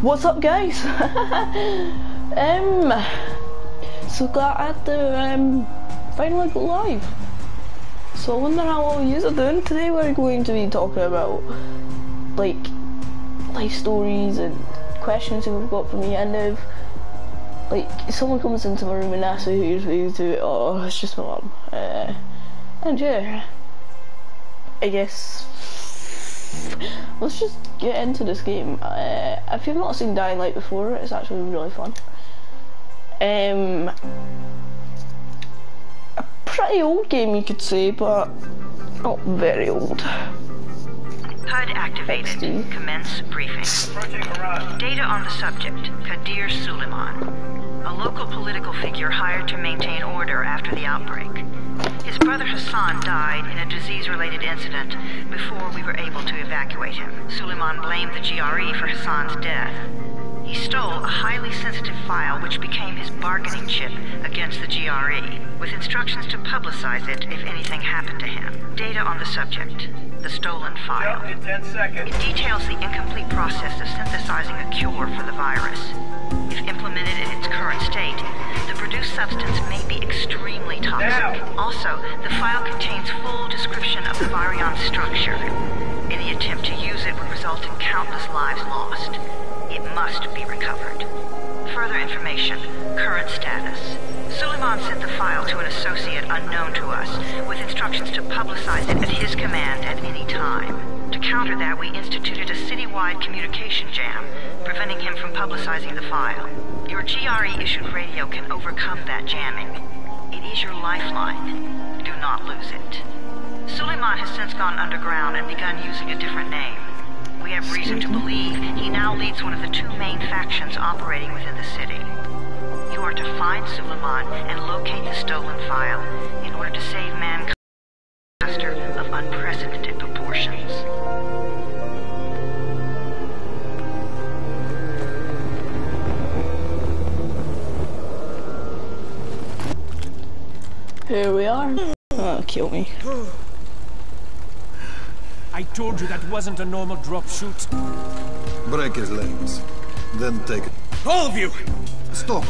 What's up guys? um, so glad to um, finally go live. So I wonder how all you are doing. Today we're going to be talking about like life stories and questions that we've got from the end of like someone comes into my room and asks me who's who's to oh it's just my mum. Uh, and yeah. I guess let's just get into this game. Uh, if you've not seen Dying Light before, it's actually really fun. Um, a pretty old game, you could say, but not very old. HUD activated. Commence briefing. Data on the subject, Kadir Suleiman, a local political figure hired to maintain order after the outbreak. His brother Hassan died in a disease-related incident before we were able to evacuate him. Suleiman blamed the GRE for Hassan's death. He stole a highly sensitive file which became his bargaining chip against the GRE, with instructions to publicize it if anything happened to him. Data on the subject. The stolen file. in 10 seconds. It details the incomplete process of synthesizing a cure for the virus. If implemented current state, the produced substance may be extremely toxic. Also, the file contains full description of the virion's structure. Any attempt to use it would result in countless lives lost. It must be recovered. Further information. Current status. Suleiman sent the file to an associate unknown to us, with instructions to publicize it at his command at any time. To counter that, we instituted a citywide communication jam, preventing him from publicizing the file. Your GRE-issued radio can overcome that jamming. It is your lifeline. Do not lose it. Suleiman has since gone underground and begun using a different name. We have reason to believe he now leads one of the two main factions operating within the city. You are to find Suleiman and locate the stolen file in order to save mankind from a disaster of unprecedented proportions. Here we are. Oh, kill me. I told you that wasn't a normal drop shoot. Break his legs. Then take it. All of you! Stop!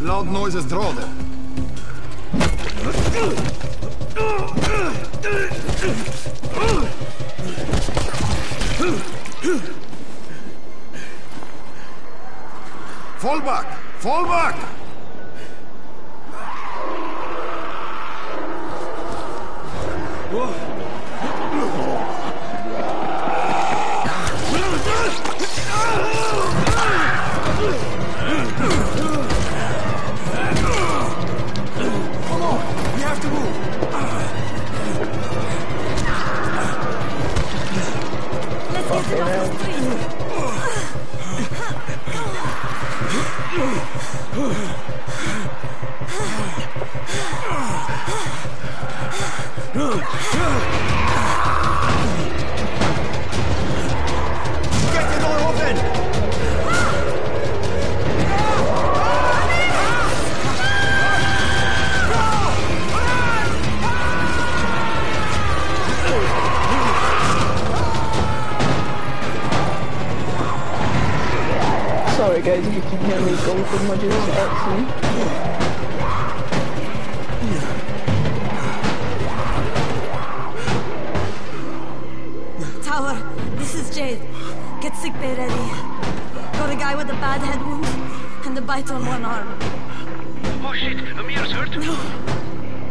Loud noises draw them. Fall back! Fall back! Come Sorry guys if you can hear me go through my just X Tower, Jade. Get sick bay ready. Got a guy with a bad head wound and a bite on one arm. Oh shit, Amir's hurt. No,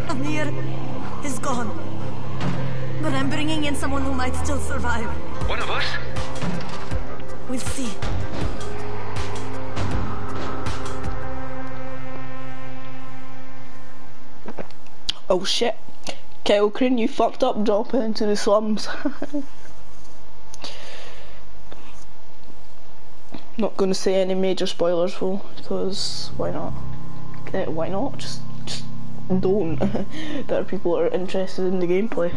Amir is gone. But I'm bringing in someone who might still survive. One of us? We'll see. Oh shit. Kyle Crane, you fucked up dropping into the slums. Not gonna say any major spoilers though, because why not? Uh, why not? Just, just don't. there are people that are interested in the gameplay.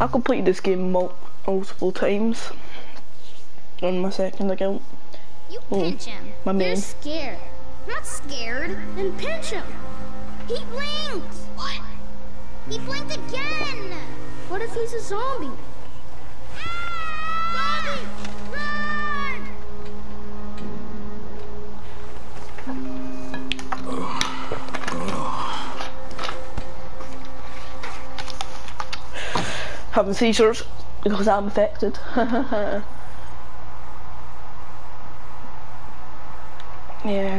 I completed this game mul multiple times on my second account. You Oh, pinch him. my You're man. scared. Not scared. Then pinch him. He blinked. What? He blinked again. What if he's a zombie? having seizures because I'm affected. yeah,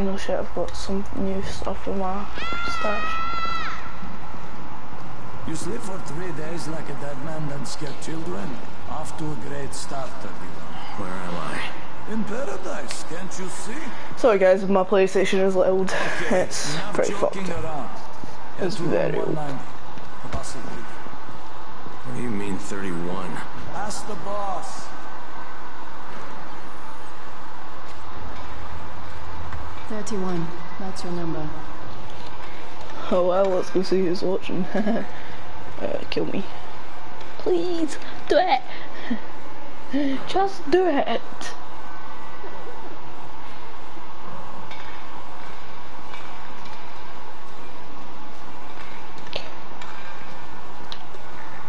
no shit, I've got some new stuff in my stash. You sleep for three days like a dead man, then scare children. Off to a great start, everyone. Where am I? In paradise, can't you see? Sorry guys, my PlayStation is loud. Okay, It's pretty fucked. around. It's very old. 190. The boss will brief. What do you mean 31? Ask the boss. Thirty-one. That's your number. Oh well, let's go see who's watching. uh, kill me. Please, do it! Just do it!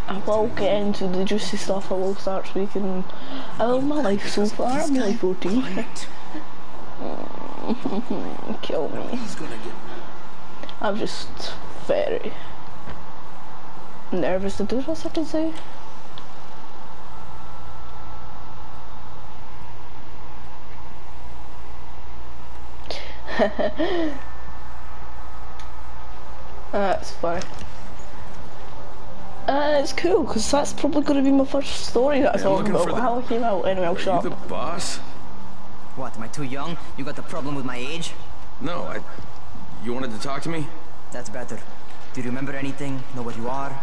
I will get into the juicy stuff, I will start speaking. I love my life so far, I'm only 14. Kill me. I'm just very nervous to do this, I can say. That's funny. Uh, it's cool because that's probably going to be my first story that I Yeah, I'm talk about. How I came out. Anyway, I'll Are shut you up. the boss? What, am I too young? You got the problem with my age? No, I... You wanted to talk to me? That's better. Do you remember anything? Know what you are?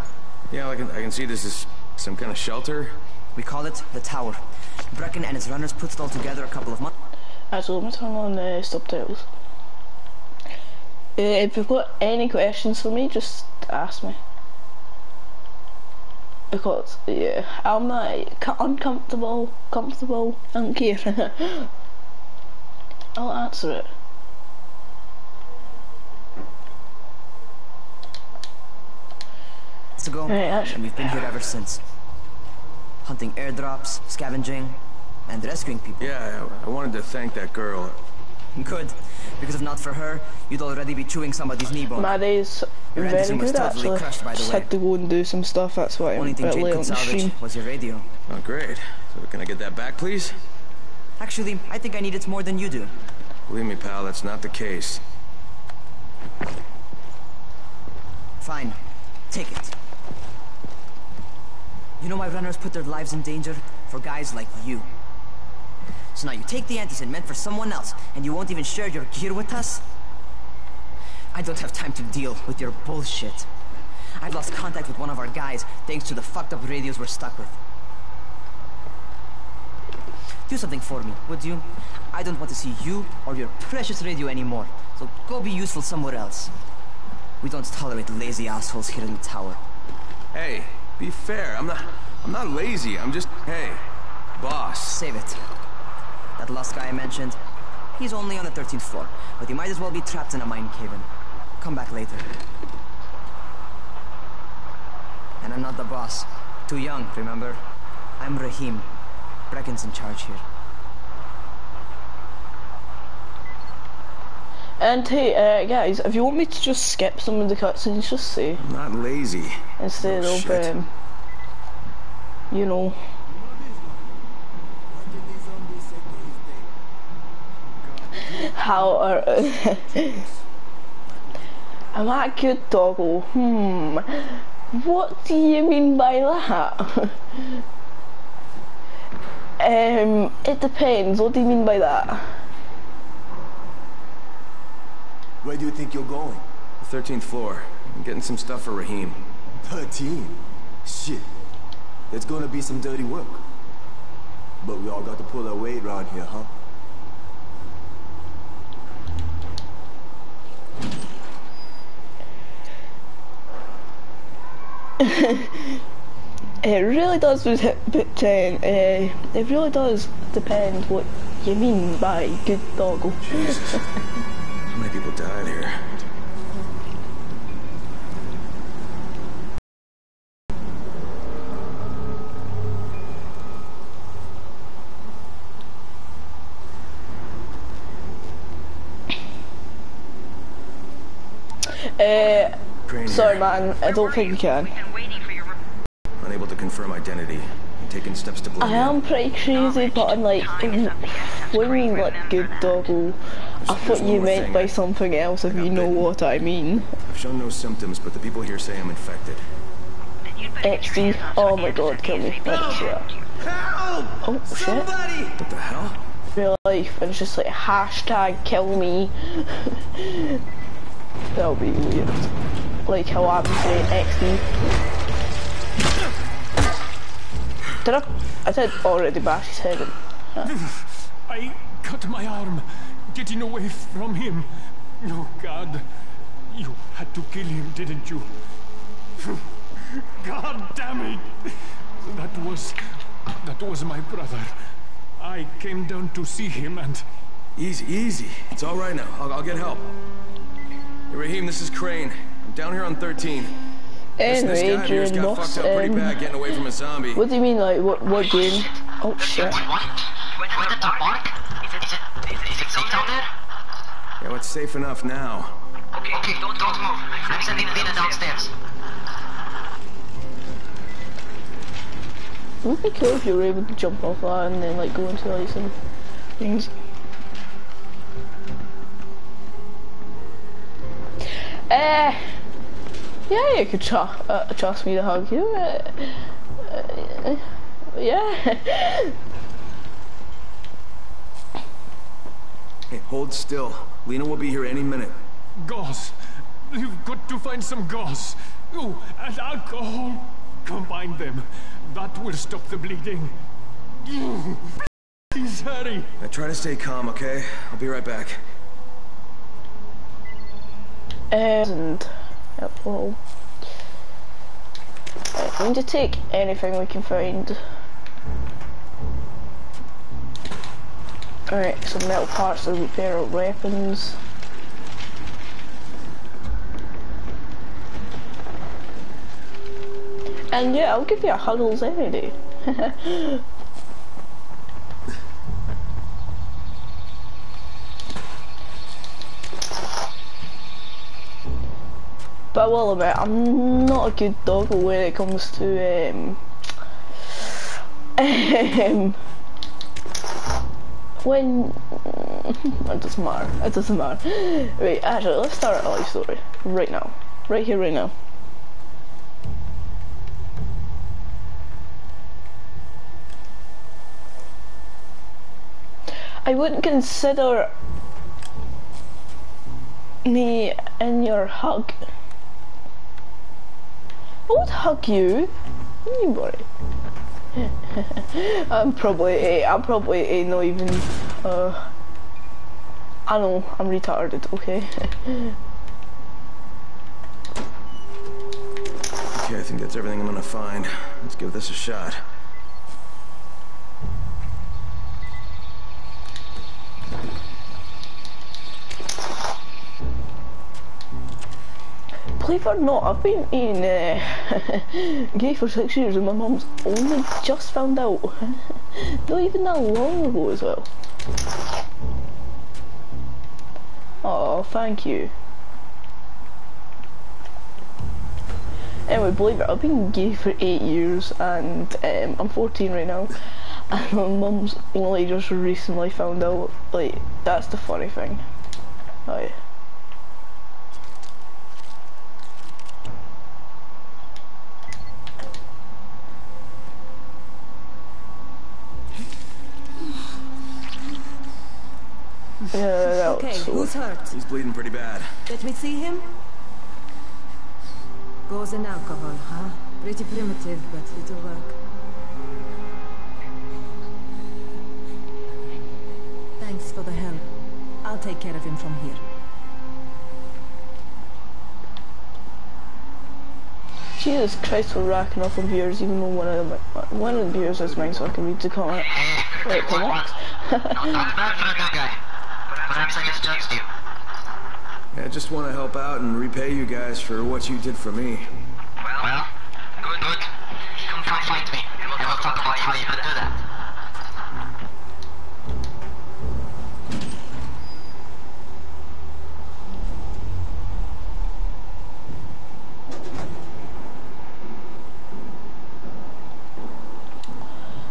Yeah, I can, I can see this is some kind of shelter. We call it the Tower. Brecken and his runners put it all together a couple of months. Actually, let me turn on the subtitles. Uh, if you've got any questions for me, just ask me. Because, yeah, I'm not co- uncomfortable, comfortable, I don't care. I'll answer it. Months ago, Hey, and we've been here ever since. Hunting airdrops, scavenging, and rescuing people. Yeah, I, I wanted to thank that girl. Good, because if not for her, you'd already be chewing somebody's knee bone. My day's Your very Anderson was good totally actually. crushed, by the Just way. had to go and do some stuff, that's why I'm Only a thing bit Jade could on the salvage was your radio. Oh, great. So can I get that back, please? Actually, I think I need it more than you do. Believe me, pal, that's not the case. Fine, take it. You know my runners put their lives in danger for guys like you. So now you take the antizin meant for someone else, and you won't even share your gear with us? I don't have time to deal with your bullshit. I've lost contact with one of our guys thanks to the fucked up radios we're stuck with. Do something for me, would you? I don't want to see you or your precious radio anymore, so go be useful somewhere else. We don't tolerate lazy assholes here in the tower. Hey, be fair. I'm not... I'm not lazy. I'm just... Hey, boss. Save it. That last guy I mentioned, he's only on the 13th floor, but he might as well be trapped in a mine cave-in. Come back later. And I'm not the boss. Too young, remember? I'm Rahim. Brecken's in charge here. And hey, uh, guys, if you want me to just skip some of the cutscenes, just say I'm not lazy. instead Oh, of, um, you know. How are am I a good doggo? Hmm. What do you mean by that? um, it depends. What do you mean by that? Where do you think you're going? The 13th floor. I'm getting some stuff for Rahim. 13? Shit. There's gonna be some dirty work. But we all got to pull our weight around here, huh? It really does, but, but uh, it really does depend what you mean by good doggo. How many people died here? Uh, sorry, man. I don't think you can. We've been waiting for your report. Unable to confirm. confirm identity. Taking steps to blend I am pretty crazy, but I'm like, when you mean like good doggo, I thought you meant by something else if you know what I mean. I've shown no symptoms, but the people here say I'm infected. XD, oh my god, kill me. That's it. Oh shit. What the hell? Real life, and it's just like hashtag kill me. That'll be weird. Like how I'm saying XD. Did I? I did already bash his head in. I cut my arm, getting away from him. Oh, God. You had to kill him, didn't you? God damn it! That was... that was my brother. I came down to see him and... Easy, easy. It's all right now. I'll, I'll get help. Hey, Rahim, this is Crane. I'm down here on 13. Listen, this Anyway, guy here's Adrian got fucked up pretty bad getting away from a zombie. What do you mean, like, what, what game? Oh shit. Wait, the park? Is it, is it, is, is it safe down there? Yeah, it's safe enough now. Okay, okay, don't, don't move. I'm sending Lena downstairs. It would be cool if you were able to jump off that and then like go into like some things. Uh, yeah, you could tr uh, trust me to hug you. Uh, uh, yeah. Hey, hold still. Lena will be here any minute. Gauze. You've got to find some gauze. Oh, and alcohol. Combine them. That will stop the bleeding. Please hurry. Now try to stay calm, okay? I'll be right back. and yep, well, right, we need to take anything we can find. Alright, some metal parts to repair our weapons. And yeah, I'll give you a huddles any day. but I will admit, I'm not a good dog when it comes to um, um when it doesn't matter. It doesn't matter. Wait, actually, let's start a life story right now, right here, right now. I wouldn't consider me in your hug. I would hug you. You worry. I'm probably I'm probably a not even uh I know I'm retarded, okay? Okay, I think that's everything I'm gonna find. Let's give this a shot. Believe it or not, I've been in uh, gay for six years and my mum's only just found out. not even that long ago as well. Oh, thank you. Anyway, believe it, I've been gay for eight years and um, I'm 14 right now. And my mum's only just recently found out. Like, that's the funny thing. Oh yeah. Yeah, Okay, was who's hurt? He's bleeding pretty bad. Let me see him. Goes and alcohol, huh? Pretty primitive, but it'll work. Thanks for the help. I'll take care of him from here. Jesus Christ, we're racking up on viewers, even though one of them, one of the viewers is mine, so I can read the comment. Wait, comments. Not bad for a good guy. Perhaps I misjudged you. Yeah, I just want to help out and repay you guys for what you did for me. Well, good, good. Come fight me, and we'll talk about how you could do that.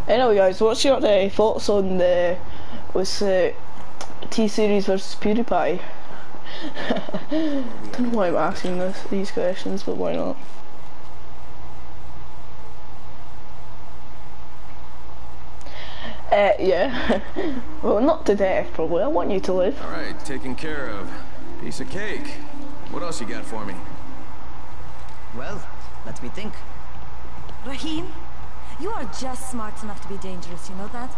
Anyway, guys, what's your uh, thoughts on the was uh, T Series versus PewDiePie? Don't know why I'm asking this these questions, but why not? Uh, yeah. well, not to death, probably. I want you to live. All right, taken care of. Piece of cake. What else you got for me? Well, let me think. Rahim, you are just smart enough to be dangerous, you know that?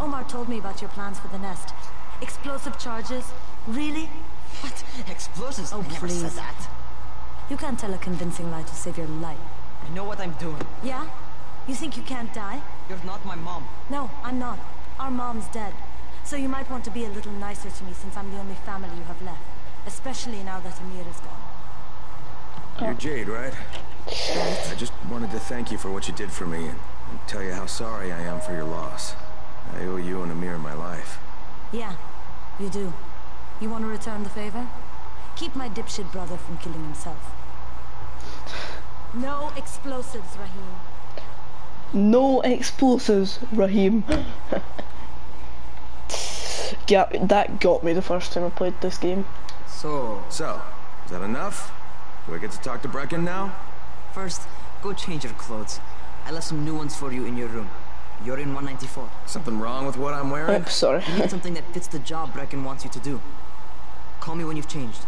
Omar told me about your plans for the nest. Explosive charges? Really? What? Explosives? Oh, I never please. said that. You can't tell a convincing lie to save your life. I know what I'm doing. Yeah? You think you can't die? You're not my mom. No, I'm not. Our mom's dead. So you might want to be a little nicer to me since I'm the only family you have left. Especially now that Amir is gone. You're Jade, right? I just wanted to thank you for what you did for me and, and tell you how sorry I am for your loss. I owe you and Amir my life. Yeah, you do. You want to return the favor? Keep my dipshit brother from killing himself. No explosives, Rahim. No explosives, Rahim. yeah, that got me the first time I played this game. So... So, is that enough? Do I get to talk to Brecken now? First, go change your clothes. I left some new ones for you in your room. You're in 194. Something wrong with what I'm wearing? Oh, sorry. You need something that fits the job Brecken wants you to do. Call me when you've changed.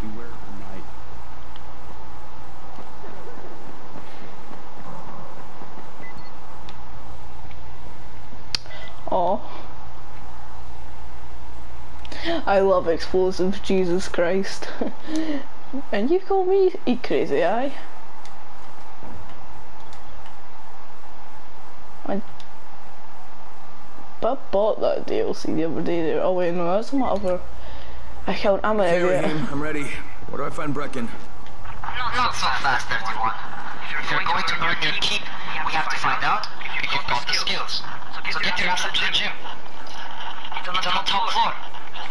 Beware of the night. Oh. I love explosives, Jesus Christ. and you call me eat crazy, aye? I but bought that DLC the other day there. Oh wait, no, that's not other account. I'm an Okay, idiot. Rahim, I'm ready. Where do I find Brecken? Not so fast, 31. If you're going to earn your keep, we have to find out if you've got the skills. So get your ass up to the gym. It's on the top floor.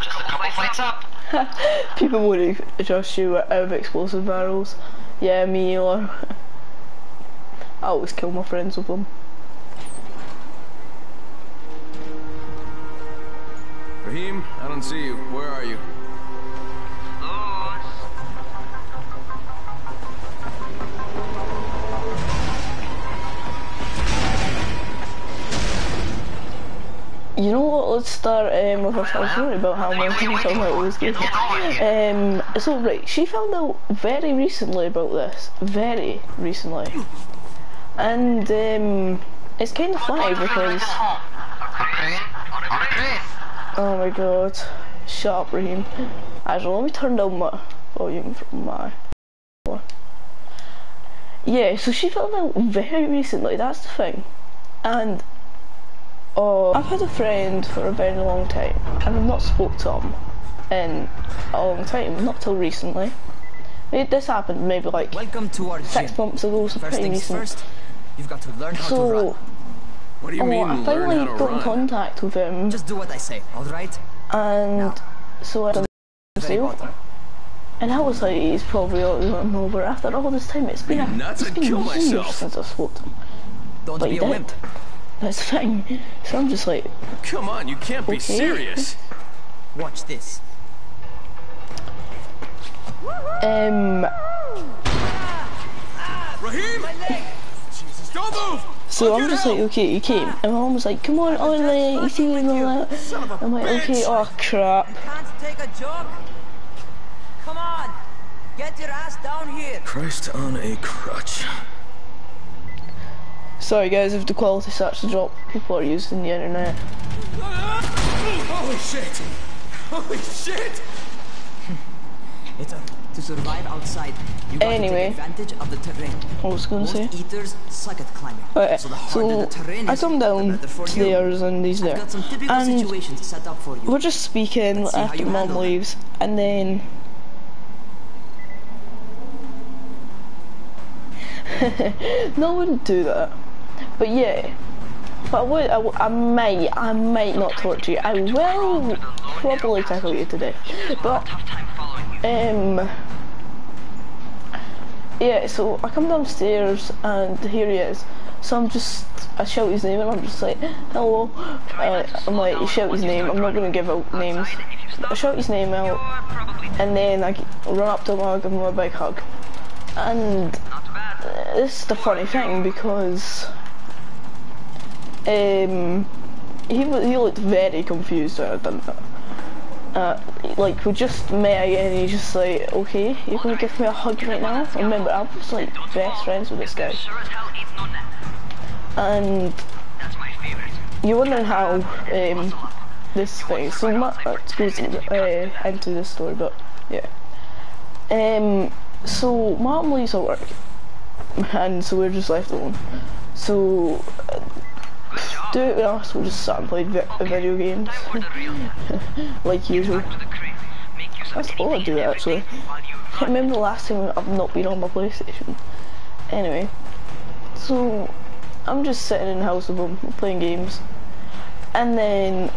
Just a couple flights up. People would just shoot out of explosive barrels. Yeah, me or I always kill my friends with them. Rahim, I don't see you. Where are you? You know what? Let's start um, with our story about how my thing talking about was. Um, so right, she found out very recently about this, very recently, and um, it's kind of funny because oh my god, shut up, Rahim. Actually, let me turn down my volume from my. Yeah, so she found out very recently. That's the thing, and Oh, I've had a friend for a very long time, and I've not spoke to him in a long time, not till recently. It, this happened maybe like Welcome to our six gym. months ago, so First pretty recent. first, you've got to learn how to So, run. What do you oh, mean, I learn finally how to got in contact with him, Just do what I say, alright? and so I done the and I was like, he's probably all gone over. After all this time, it's been, a, it's been years myself. since I spoke to him. Don't But be he a did. Wimp. That's the thing. So I'm just like, Come on, you can't be serious. Watch this. um, Rahim! Jesus, don't move! So I'll I'm just help. like, okay, you came. And my mom was like, come on, on, like, you see and all that. Son of a I'm like, okay, oh crap. Can't take a joke? Come on! Get your ass down here! Christ on a crutch. Sorry guys if the quality starts to drop. People are using the internet. Holy shit! Holy shit! It's a, to survive outside, you got Anyway. to take advantage of the terrain. I was gonna Most say. eaters suck at climbing. Right, so the harder so the terrain I is, come the down better you. stairs and he's I've there. got some And situations set up for you. we're just speaking Let's after you mom handle leaves and then no, I wouldn't do that. But yeah, but I would. I, I might. I might not torture you. I will probably tackle you today. But um, yeah, so I come downstairs and here he is. So I'm just, I shout his name and I'm just like, hello. Uh, I'm like, shout his name, I'm not going to give out names. I shout his name out and then I run up to him, I give him a big hug. And this is the funny thing because um, he, he looked very confused when I done that. Uh, like we just met again and he's just like, okay, you're gonna give me a hug right now? Remember, I was like best friends with this guy. And that's my favourite. you're wondering how um, this thing, so much goes uh, into this story, but yeah. Um, so mom leaves at work, and so we're just left alone. So uh, do it us, we'll just sat and played vi video games, like usual. That's all I do actually. I remember the last time I've not been on my PlayStation. Anyway, so I'm just sitting in the house with them, playing games. And then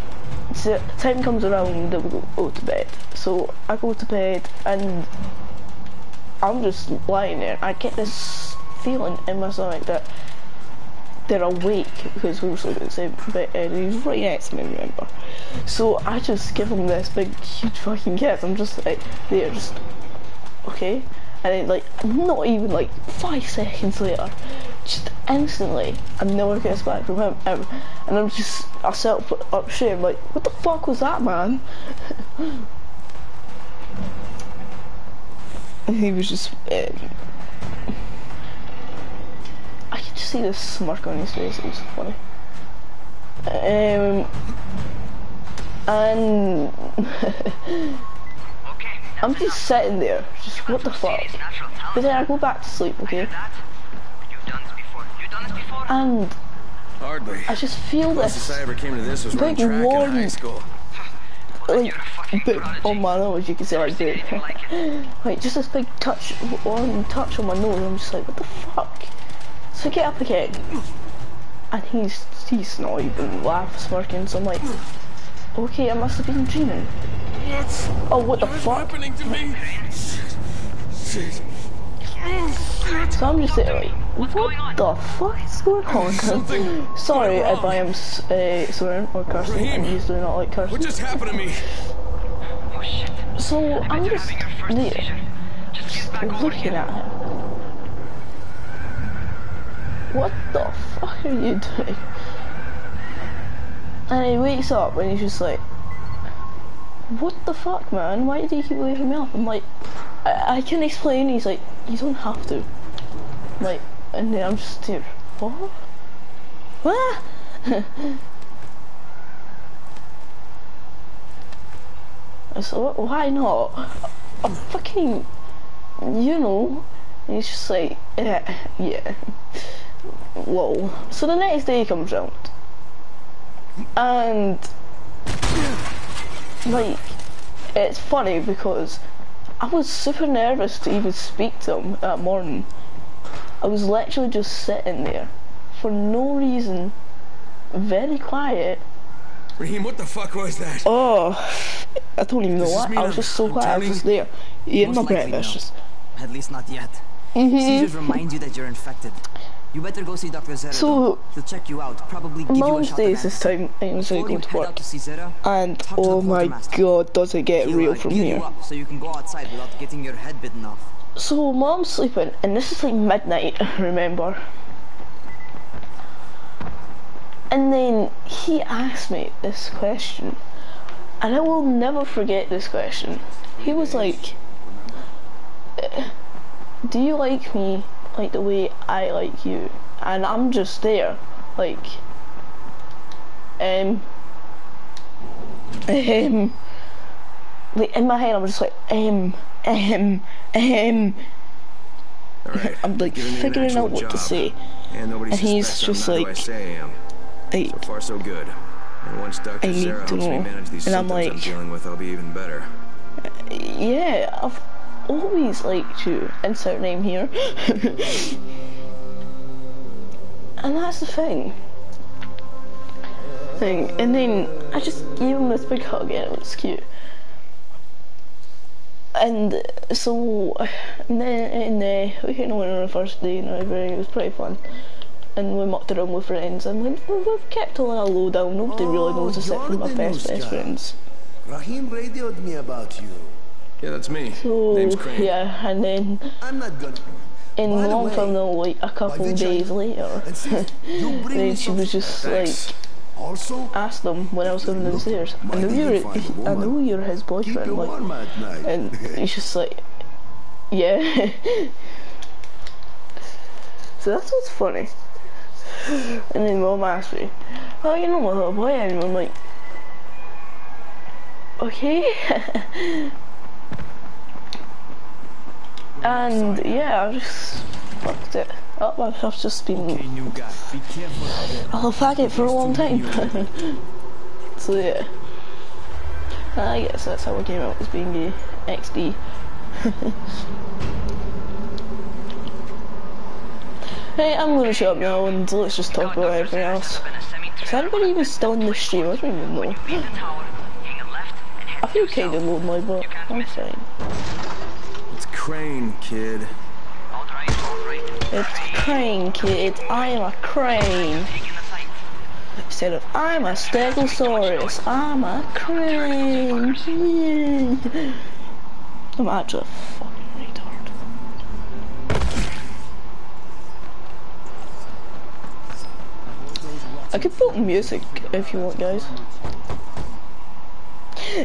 the time comes around that we go, go to bed. So I go to bed and I'm just lying there. I get this feeling in my stomach that they're awake because we were sleeping in the same and he's right next to me, remember. So I just give him this big, huge fucking kiss. I'm just like, they're just, okay. And then like, not even like five seconds later, just instantly, I never gets back from him ever. And I'm just, I sit up, straight, I'm like, what the fuck was that, man? and he was just, um, I could just see the smirk on his face, it was funny. Um, and I'm just sitting there, just what the fuck. But then I go back to sleep, okay? And Hardly. I just feel Closest this I ever came to this was running big track high warm, school. like, bit on my nose, you can see like bit. like, just this big touch, warm touch on my nose, I'm just like, what the fuck? So I get up again, and he's, he's not even laughing, smirking, so I'm like, okay, I must have been dreaming. What's Oh, what the what's fuck? happening to me? Shit. So I'm just there like, what the fuck is going on? Sorry if I am s- uh, swearing or cursing, I Rahim, usually not like cursing. What just happened to me? So I'm just there, looking at him. What the fuck are you doing? And he wakes up and he's just like, what the fuck, man? Why did he keep waking me up? I'm like, I, I can explain. He's like, you don't have to. Like, and then I'm just there. What? Ah! What? so why not? I'm fucking, you know. And he's just like, eh, yeah, yeah. Lol. So the next day he comes round, and like, it's funny because I was super nervous to even speak to him that morning. I was literally just sitting there for no reason, very quiet. Rahim, what the fuck was that? Oh, I don't even know this what. I was just so I'm quiet. I was just there eating my breakfast. no. At least not yet. Mhm. Seizures remind you that you're infected. You better go see Dr. Zere. So. He'll check you out, probably give you a shot of this time and so I Before go you to work. to Zere, And oh my god, does it get He'll, real uh, from here. so you can go outside without getting your head bitten off. So mom's sleeping, and this is like midnight, remember? And then he asked me this question, and I will never forget this question. He was like, "Eh, "Do you like me like the way I like you?" And I'm just there, like, um, um, like in my head, I'm just like, um, um, um. Right. I'm like giving me an figuring out what to say. And nobody And he's just I'm like, am. So far, so good. And once Dr. I need Sarah to helps me know. manage these And I'm symptoms I'm like- dealing with, I'll be even better. yeah, I've always like to Insert name here. and that's the thing. Thing. And then I just gave him this big hug and it was cute. and so, and then in uh, we came on our first day and everything. It was pretty fun. And we mucked around with friends, and we, we've kept a little low down. Nobody really knows except for my best best friends. Rahim radioed me about you. Yeah, that's me. So Name's Crane. yeah, and then I'm not gonna. in By the long way, term though, like a couple which I- days later, And since you bring then she was just Thanks. like Also, asked them when I was coming downstairs. I know you're, even find know you're his keep boyfriend, like, warm at night. and he's just like, yeah. so that's what's funny. And then mom asked me, "Oh, you know my little boy?" And I'm like, "Okay." And yeah, I just fucked it up. I've I've just been Okay, new guy. Be careful out there. I'll fuck it for a long time. so yeah. Ah, I guess that's how I came out as being gay. XD. hey, I'm gonna shut up now and let's just talk about everything else. Is anybody even still in the stream? I don't even know. I feel kinda lonely, but I'm fine. Crane, kid. It's crane, kid. I am a crane. Instead of I'm a stegosaurus, I'm a crane. I'm actually a fucking retard. I could put music if you want, guys.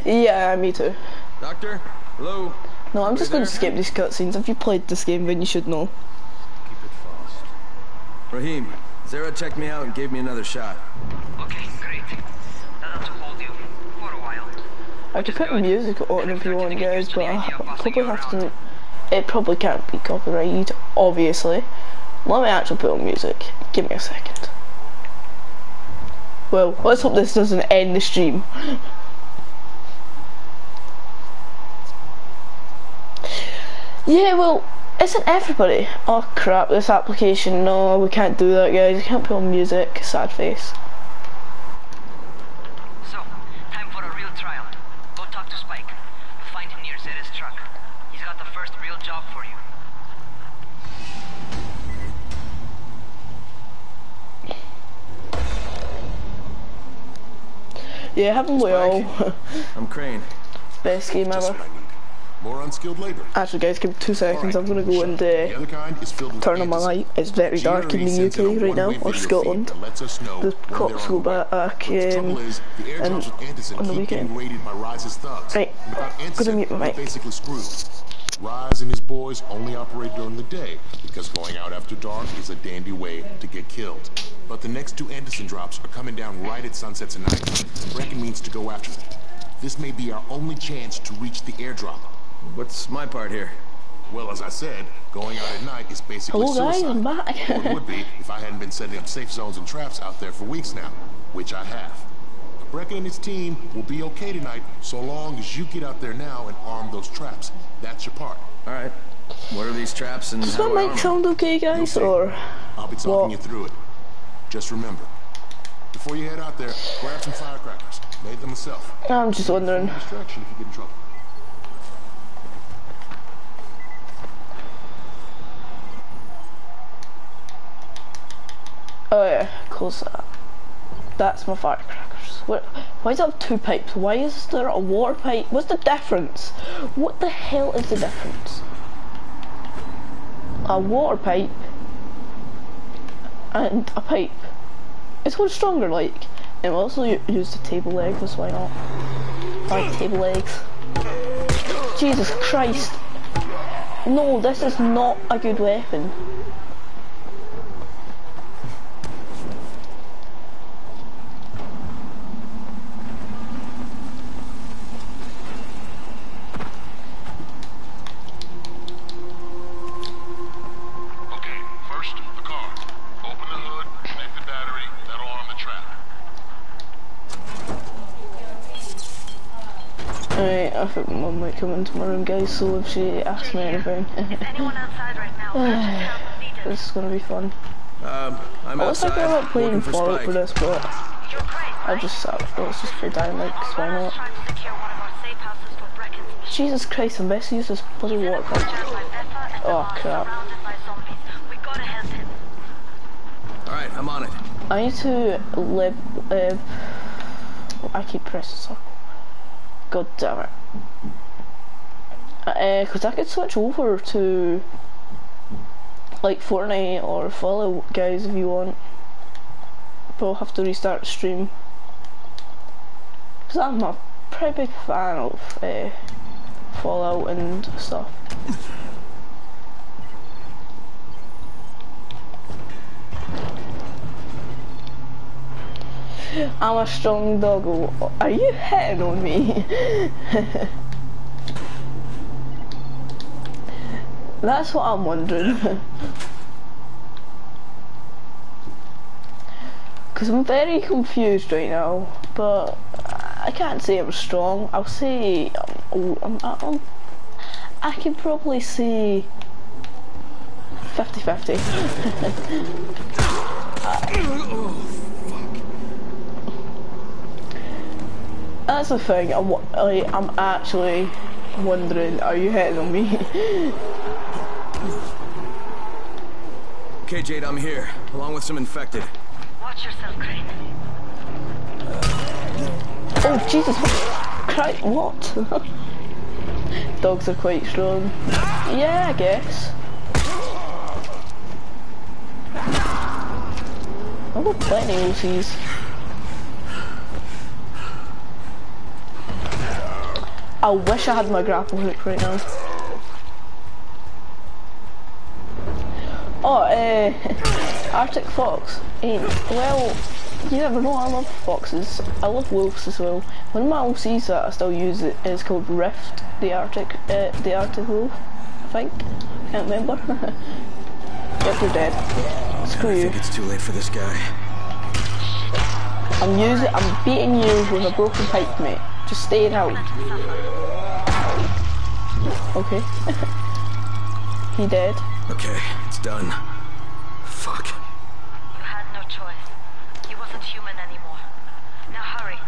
Yeah, me too. Doctor? Hello? No, I'm just going to skip these cutscenes. If you played this game, then you should know. Keep it fast. Rahim, Zere checked me out and gave me another shot. Okay, great. That'll to hold you for a while. I could put music on if you want, guys, but I probably have to. It probably can't be copyrighted, obviously. Let me actually put on music. Give me a second. Well, let's hope this doesn't end the stream. Yeah, well, isn't everybody? Oh crap, this application. No, we can't do that, guys. We can't put on music. Sad face. So, time for a real trial. Go talk to Spike. You'll find him near Zeta's truck. He's got the first real job for you. Yeah, haven't we all? I'm Crane. Best game Just ever. What I need. More unskilled labor. Actually, guys, give me two seconds. I'm gonna go and uh, other kind is turn on my light. It's very dark in the UK right now, or Scotland. lets us know The cops go on the way. back um, is, the airdrops and on the weekend. getting raided by Rais's thugs. Right, without gonna mute my mic. basically screwed. Rise and his boys only operate during the day because going out after dark is a dandy way to get killed. But the next two antizin drops are coming down right at sunset tonight. Brecken means to go after them. This may be our only chance to reach the airdrop. What's my part here? Well, as I said, going out at night is basically Hello, guys, suicide. I'm back. or it would be if I hadn't been setting up safe zones and traps out there for weeks now, which I have. Brecken and his team will be okay tonight so long as you get out there now and arm those traps. That's your part. All right. What are these traps and Does how my do I mic arm 'em? sound okay, guys? Or I'll be talking Well- you through it. Just remember, before you head out there, grab some firecrackers. Made them myself. I'm just wondering. Distraction if you get in trouble. Oh yeah, close that. Uh, that's my firecrackers. What, why does it have two pipes? Why is there a water pipe? What's the difference? What the hell is the difference? A water pipe and a pipe. It's one stronger, like. And we'll also use the table leg, because why not? Like table legs. Jesus Christ. No, this is not a good weapon. I think my mum might come into my room, guys, so if she asks me anything. this is gonna be fun. Um, I'm I was outside. thinking about playing working for Fallout for this, but I just sat, let's just play Dynamite, 'cause why not? Jesus Christ, I'm best to use this bloody water pump. Oh crap. Alright, I'm on it. I need to live. Uh, I keep pressing circle. God damn it. Uh, cause I could switch over to like Fortnite or Fallout guys if you want. But I'll have to restart the stream. Cause I'm a pretty big fan of uh, Fallout and stuff. I'm a strong dog. Are you hitting on me? That's what I'm wondering. Because I'm very confused right now, but I can't say I'm strong. I'll say um, oh, I'm, I'm, I'm, i can probably say 50-50. That's the thing. I'm like, I'm actually wondering, are you hitting on me? okay, Jade, I'm here, along with some infected. Watch yourself, Crane. Oh Jesus! Christ! What? Dogs are quite strong. Yeah, I guess. Oh, I've got plenty of OCs. I wish I had my grapple hook right now. Oh, uh, Arctic Fox. Ain't, well, you never know, I love foxes. I love wolves as well. One of my OCs that I still use it is called Rift, the Arctic, uh, the Arctic wolf, I think. I can't remember. yep, you're dead. Screw you. I think it's too late for this guy. I'm using, I'm beating you with a broken pipe, mate. Just stay it out. Okay. he dead. Okay, it's done. Fuck. You had no choice. He wasn't human anymore. Now hurry.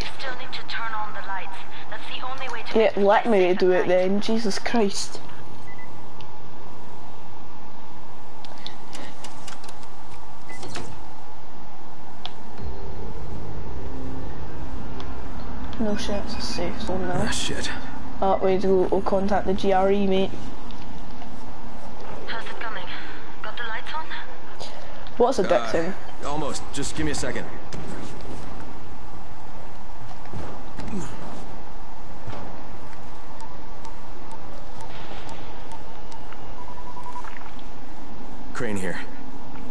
You still need to turn on the lights. That's the only way to... Yeah, let me do it then. Jesus Christ. No shit, it's a safe zone now. Ah, shit. Oh, we need to go we'll contact the GRE, mate. How's it coming? Got the lights on? What's a Dixon? Uh, almost. Just give me a second. Crane here.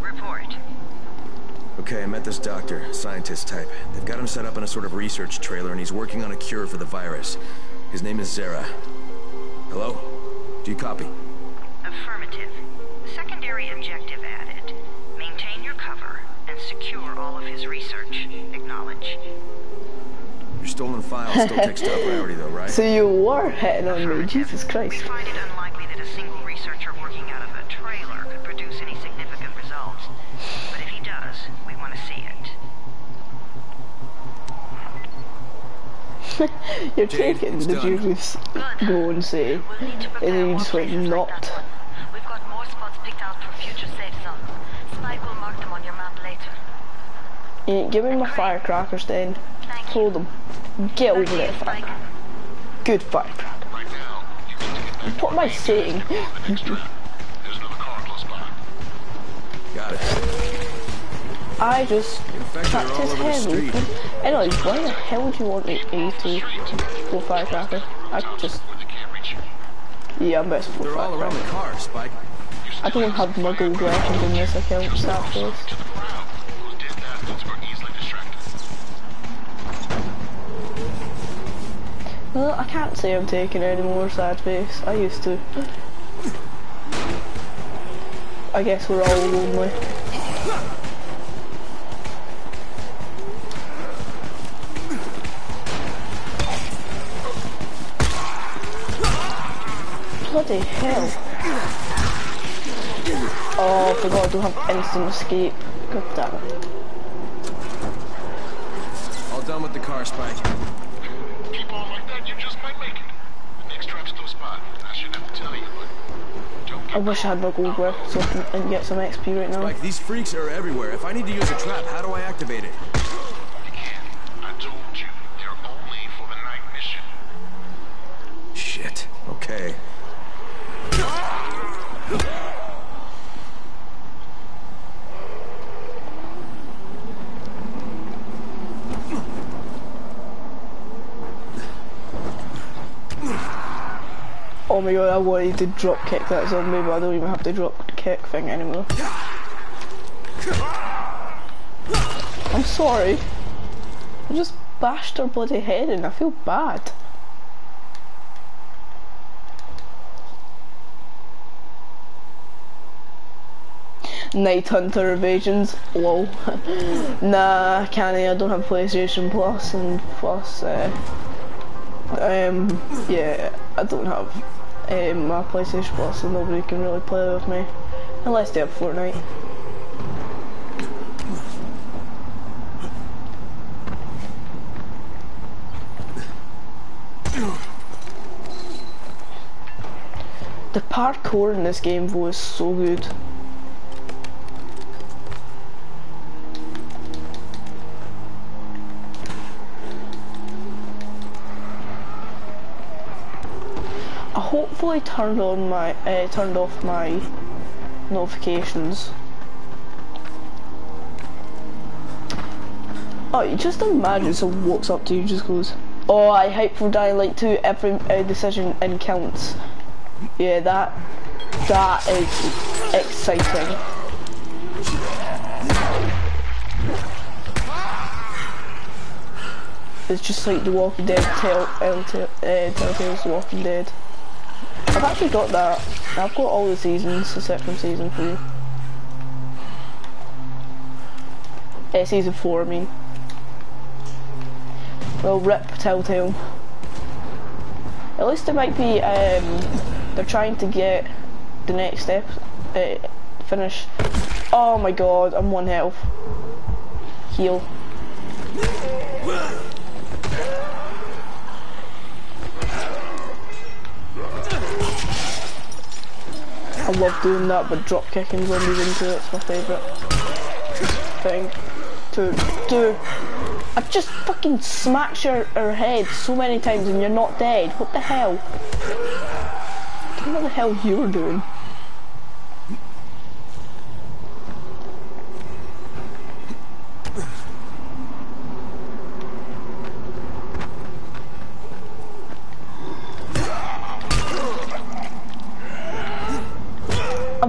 Report. Okay, I met this doctor, scientist type. They've got him set up in a sort of research trailer and he's working on a cure for the virus. His name is Zere. Hello? Do you copy? Affirmative. Secondary objective added. Maintain your cover and secure all of his research. Acknowledge. Your stolen file still takes top priority though, right? So you were hitting on me, Jesus Christ. We find it unlikely that a single researcher working out of a trailer could produce any significant results. But if he does, we want to see it. You're Jade, taking it's the done. juice go and say, and then you just went not. We've got more spots picked out on your map later. Yeah, give me my firecrackers then. Hold them. Get over there, firecracker. Good firecracker. What am I saying? Got it. I just Infected cracked his head street. open. Anyways, why the hell would you want me A to go firecracker? I just... Yeah, I'm best for They're all around the firecracker. car, Spike. I don't have my gold weapons in this account, sad face. Well, I can't say I'm taking any more sad face. I used to. I guess we're all lonely. Bloody hell. Oh, I forgot I don't have instant escape. God damn it. All done with the car, Spike. Keep on like that, you just might make it. The next trap's close by. I should never tell you, but I wish I had my gold worth so I can and get some XP right now. Like these freaks are everywhere. If I need to use a trap, how do I activate it? Again, I told you, they're only for the night mission. Shit. Okay. Oh my god, I wanted to drop kick that zombie, but I don't even have the drop kick thing anymore. I'm sorry. I just bashed her bloody head in. I feel bad. Night Hunter evasions, lol. nah, can't I don't have PlayStation Plus and plus, uh, um, yeah, I don't have um, my PlayStation Plus so nobody can really play with me. Unless they have Fortnite. The parkour in this game was so good. I hopefully turned on my uh, turned off my notifications. Oh, you just imagine someone walks up to you and just goes, "Oh, I hype for Dying Light 2. Every uh, decision and counts." Yeah, that that is exciting. It's just like The Walking Dead, tell, tell, uh, Telltale's The Walking Dead. I've actually got that. I've got all the seasons except from season three. Uh, season four, I mean. Well, rip Telltale. At least it might be, um, they're trying to get the next step, uh, finish. Oh my god, I'm one health. Heal. I love doing that, but drop kicking zombies into it's my favourite thing to do. I've just fucking smacked your, your head so many times and you're not dead. What the hell? I don't know what the hell you were doing.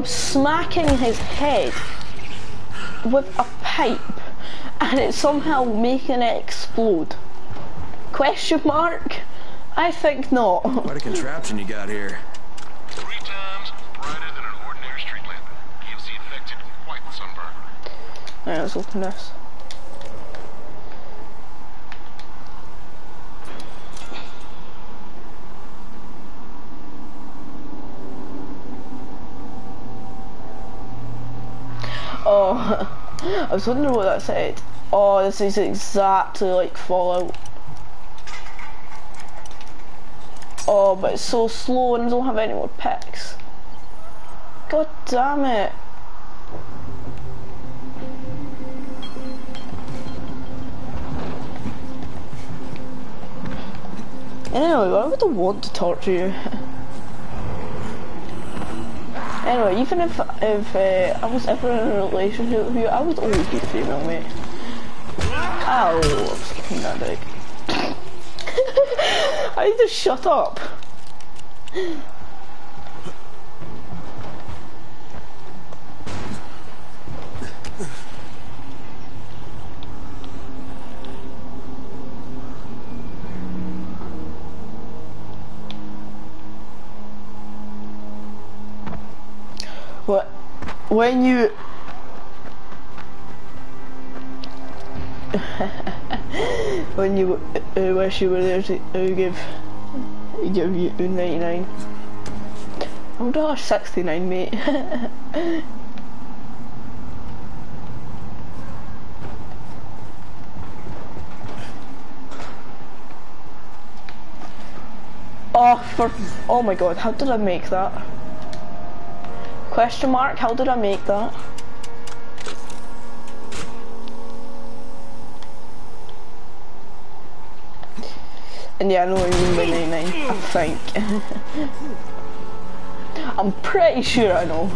I'm smacking his head with a pipe and it's somehow making it explode. Question mark? I think not. What a contraption you got here. Three times brighter than an ordinary street lamp. Gives the infected quite the sunburn. Alright, let's open this. Oh, I was wondering what that said. Oh, this is exactly like Fallout. Oh, but it's so slow and I don't have any more picks. God damn it. Anyway, why would I want to torture you? anyway, even if if uh, I was ever in a relationship with you, I would always be female mate. Ow, I'm skipping that dick. I need to shut up. What? When you... when you uh, wish you were there to uh, give give you 99 I'm dollar 69 mate Oh for oh my god how did I make that Question mark, how did I make that? And yeah, I know what you mean by 99, I think. I'm pretty sure I know.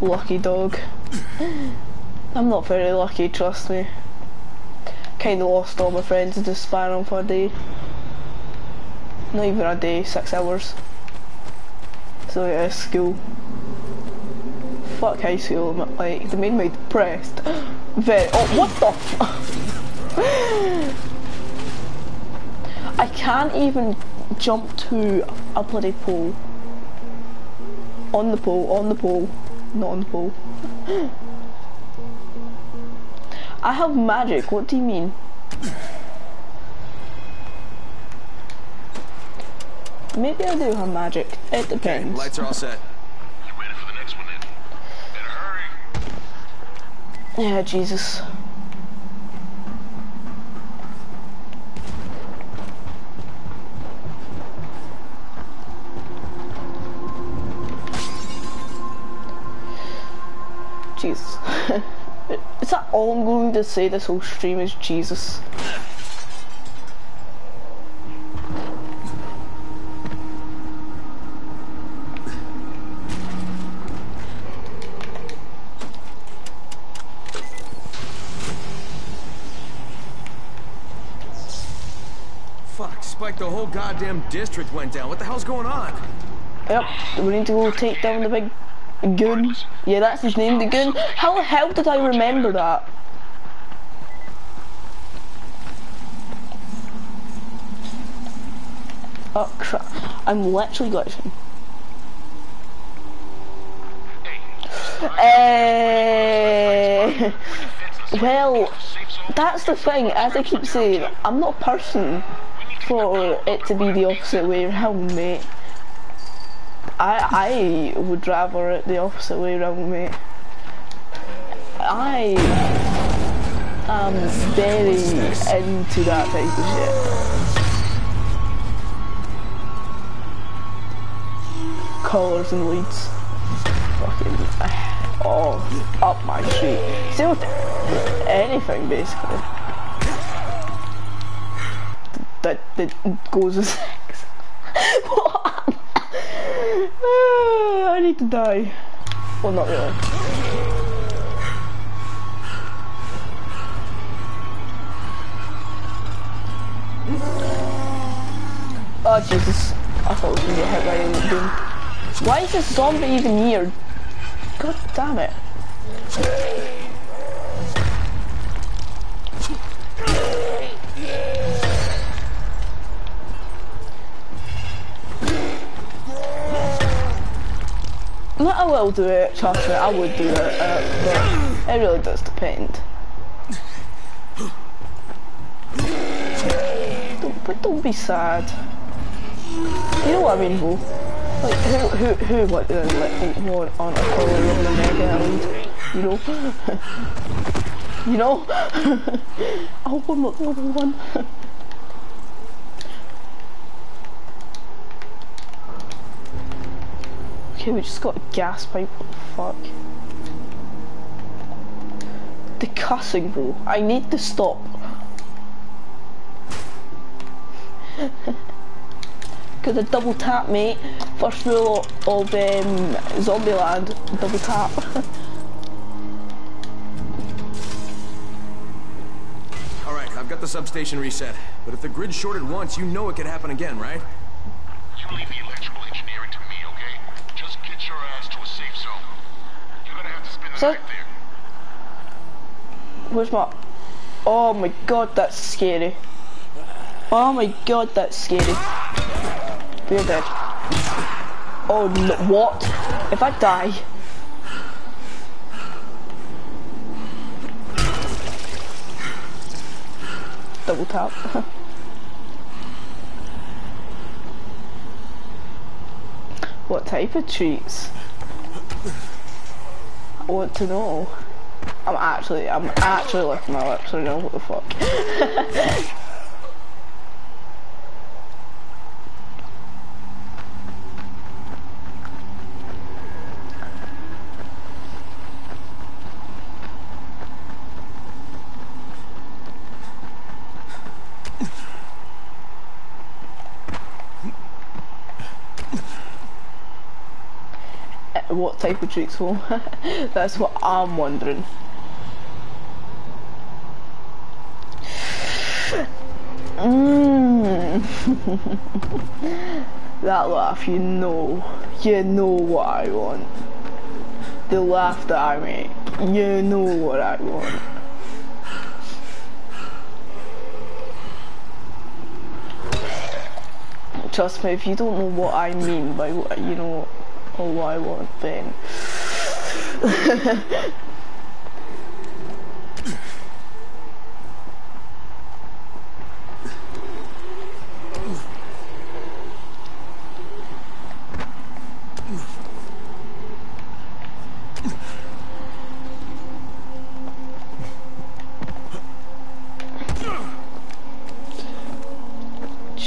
lucky dog. I'm not very lucky, trust me. Kinda lost all my friends in the span of a day. Not even a day, six hours. So yeah, school. Fuck high school, like, they made me depressed. Very, oh, what the I can't even jump to a bloody pole. On the pole, on the pole not on the pole. I have magic, what do you mean? Maybe I do have magic. It depends. Okay, lights are all set. You ready all I'm going to say this whole stream is Jesus? Fuck, Spike, the whole goddamn district went down. What the hell's going on? Yep, we need to go take down the big Goon. Yeah, that's his name, the Goon. How the hell did I remember that? Oh crap, I'm literally glitching. Uh, well, that's the thing, as I keep saying, I'm not a person for it to be the opposite way around, mate. I I would rather it the opposite way around, mate. I am very into that type of shit. Colours and leads. Fucking oh up my street. What anything basically. That that goes as sex. what? Ah, I need to die. Well, not really. Oh Jesus, I thought I was gonna get hit by a doom. Why is this zombie even here? God damn it. No, I will do it, trust me, I would do it, uh, but it really does depend. Don't, but don't be sad. You know what I mean, Bo? Like, who, who, who would uh, on a on a mega island? You know? you know? oh, I'm not the only one. Okay, we just got a gas pipe, what the fuck? The cussing, bro. I need to stop. Cause a double tap, mate. First rule of um, Zombieland, double tap. Alright, I've got the substation reset. But if the grid shorted once, you know it could happen again, right? You leave the electrical engineering to me, okay? Just get your ass to a safe zone. You're gonna have to spend the So- Where's my... Oh my god, that's scary. Oh my god, that's scary. We're dead. Oh no, what? If I die... Double tap. what type of treats? Want to know. I'm actually, I'm actually licking my lips, I know what the fuck. what type of home? That's what I'm wondering. Mm. that laugh, you know, you know what I want. The laugh that I make, you know what I want. Trust me, if you don't know what I mean by what, you know, or what I want, then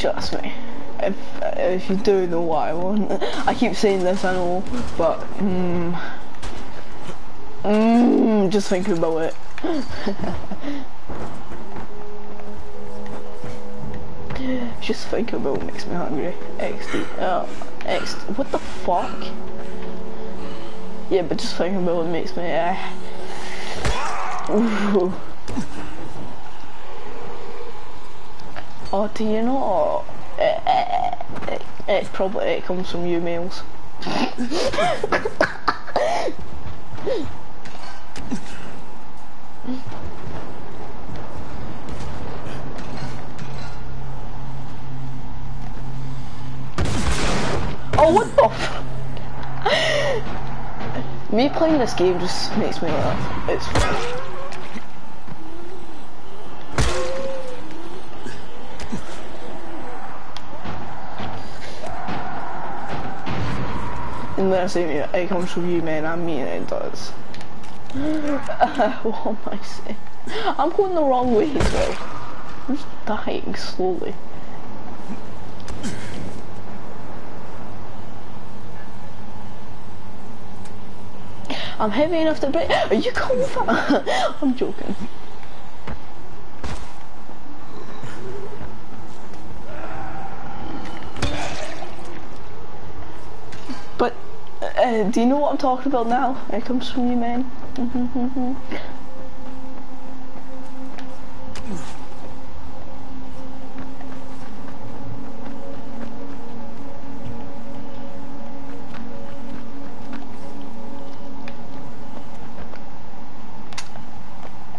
Trust me. If if you do know what I want, I keep saying this, I know, but mm, mm, just thinking about it. just thinking about it makes me hungry. XD, oh, X, what the fuck? Yeah, but just thinking about it makes me. Uh. Oh, do you know? It, it, it, it probably it comes from you males. oh, what the f Me playing this game just makes me laugh. It's. And then I say it comes from you man, I mean it does. what am I saying? I'm going the wrong way as well. I'm just dying slowly. I'm heavy enough to break. Are you that? I'm joking. But do you know what I'm talking about now? It comes from you, man.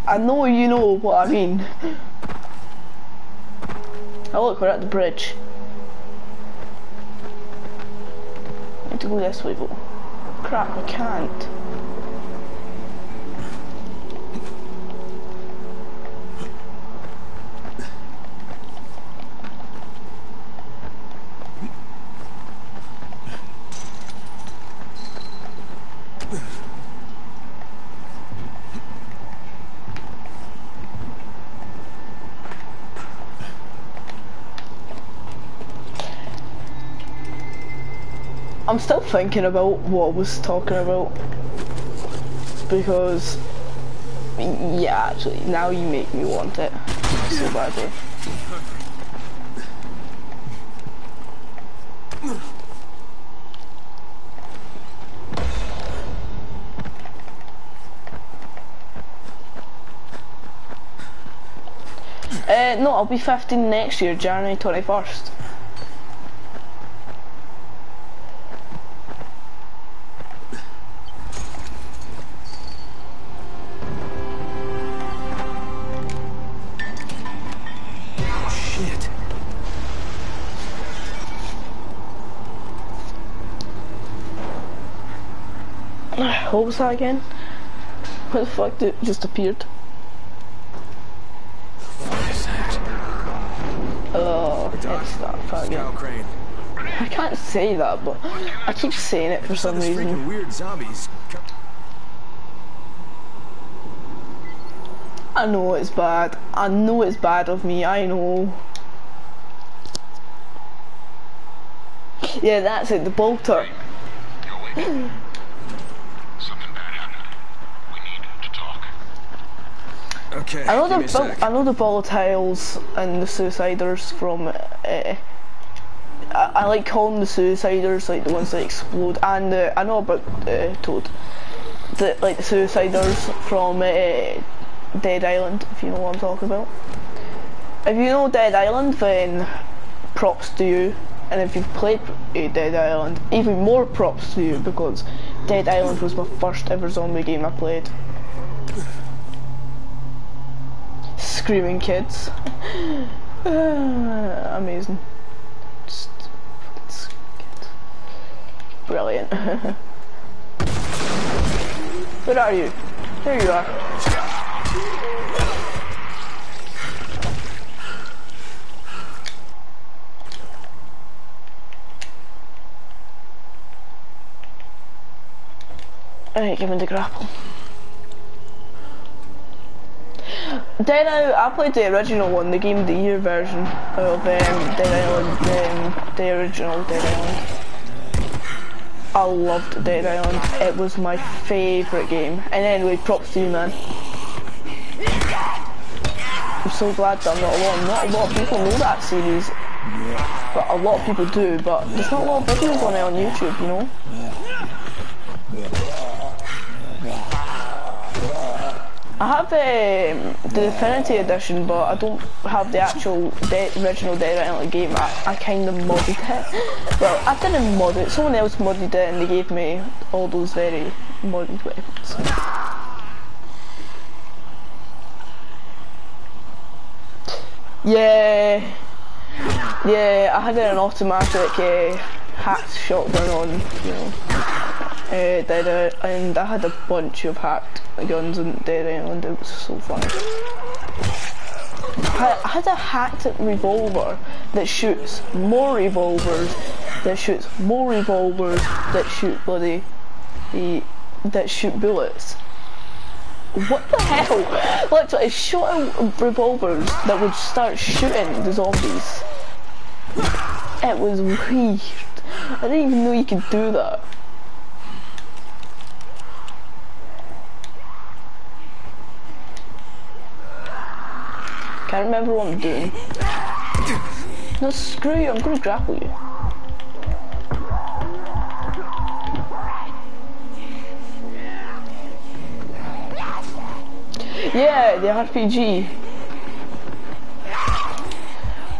I know you know what I mean. Oh look, we're at the bridge. I need to go this way, but crap, I can't. I'm still thinking about what I was talking about because yeah actually now you make me want it so badly Uh, no, I'll be 15 next year, January 21st. What was that again? What the fuck did just appeared? What is that? Oh, it's that fucking. Crane. I can't say that, but I keep saying it for some reason. weird zombies. I know it's bad. I know it's bad of me. I know. Yeah, that's it. The bolter. Something bad happened. We need to talk. Okay, I know give me the a sec. I know the volatiles and the suiciders from. Uh, I, I like calling the suiciders like the ones that explode, and uh, I know about uh, Toad. The like the suiciders from uh, Dead Island, if you know what I'm talking about. If you know Dead Island, then props to you. And if you've played uh, Dead Island, even more props to you because Dead Island was my first ever zombie game I played. Screaming kids. Amazing. Just kids. Brilliant. Where are you? There you are. Alright, give me the grapple. Dead Island, I played the original one, the Game of the Year version of um, Dead Island, um, the original Dead Island. I loved Dead Island, it was my favourite game. And anyway, props to you man. I'm so glad that I'm not alone. Not a lot of people know that series. But a lot of people do, but there's not a lot of videos on it on YouTube, you know? I have um, the Infinity Edition, but I don't have the actual de original Dead Island game. I, I kind of modded it. Well, I didn't mod it. Someone else modded it, and they gave me all those very modded weapons. Yeah, yeah. I had an automatic uh, hacked shotgun on, you know. Uh, Dead Island, and I had a bunch of hacked guns on Dead Island. It was so funny. I I had a hacked revolver that shoots more revolvers, that shoots more revolvers, that shoot bloody, the, that shoot bullets. What the hell? Literally, it shot out revolvers that would start shooting the zombies. It was weird. I didn't even know you could do that. Can't remember what I'm doing. No, screw you, I'm gonna grapple you. Yeah, the RPG.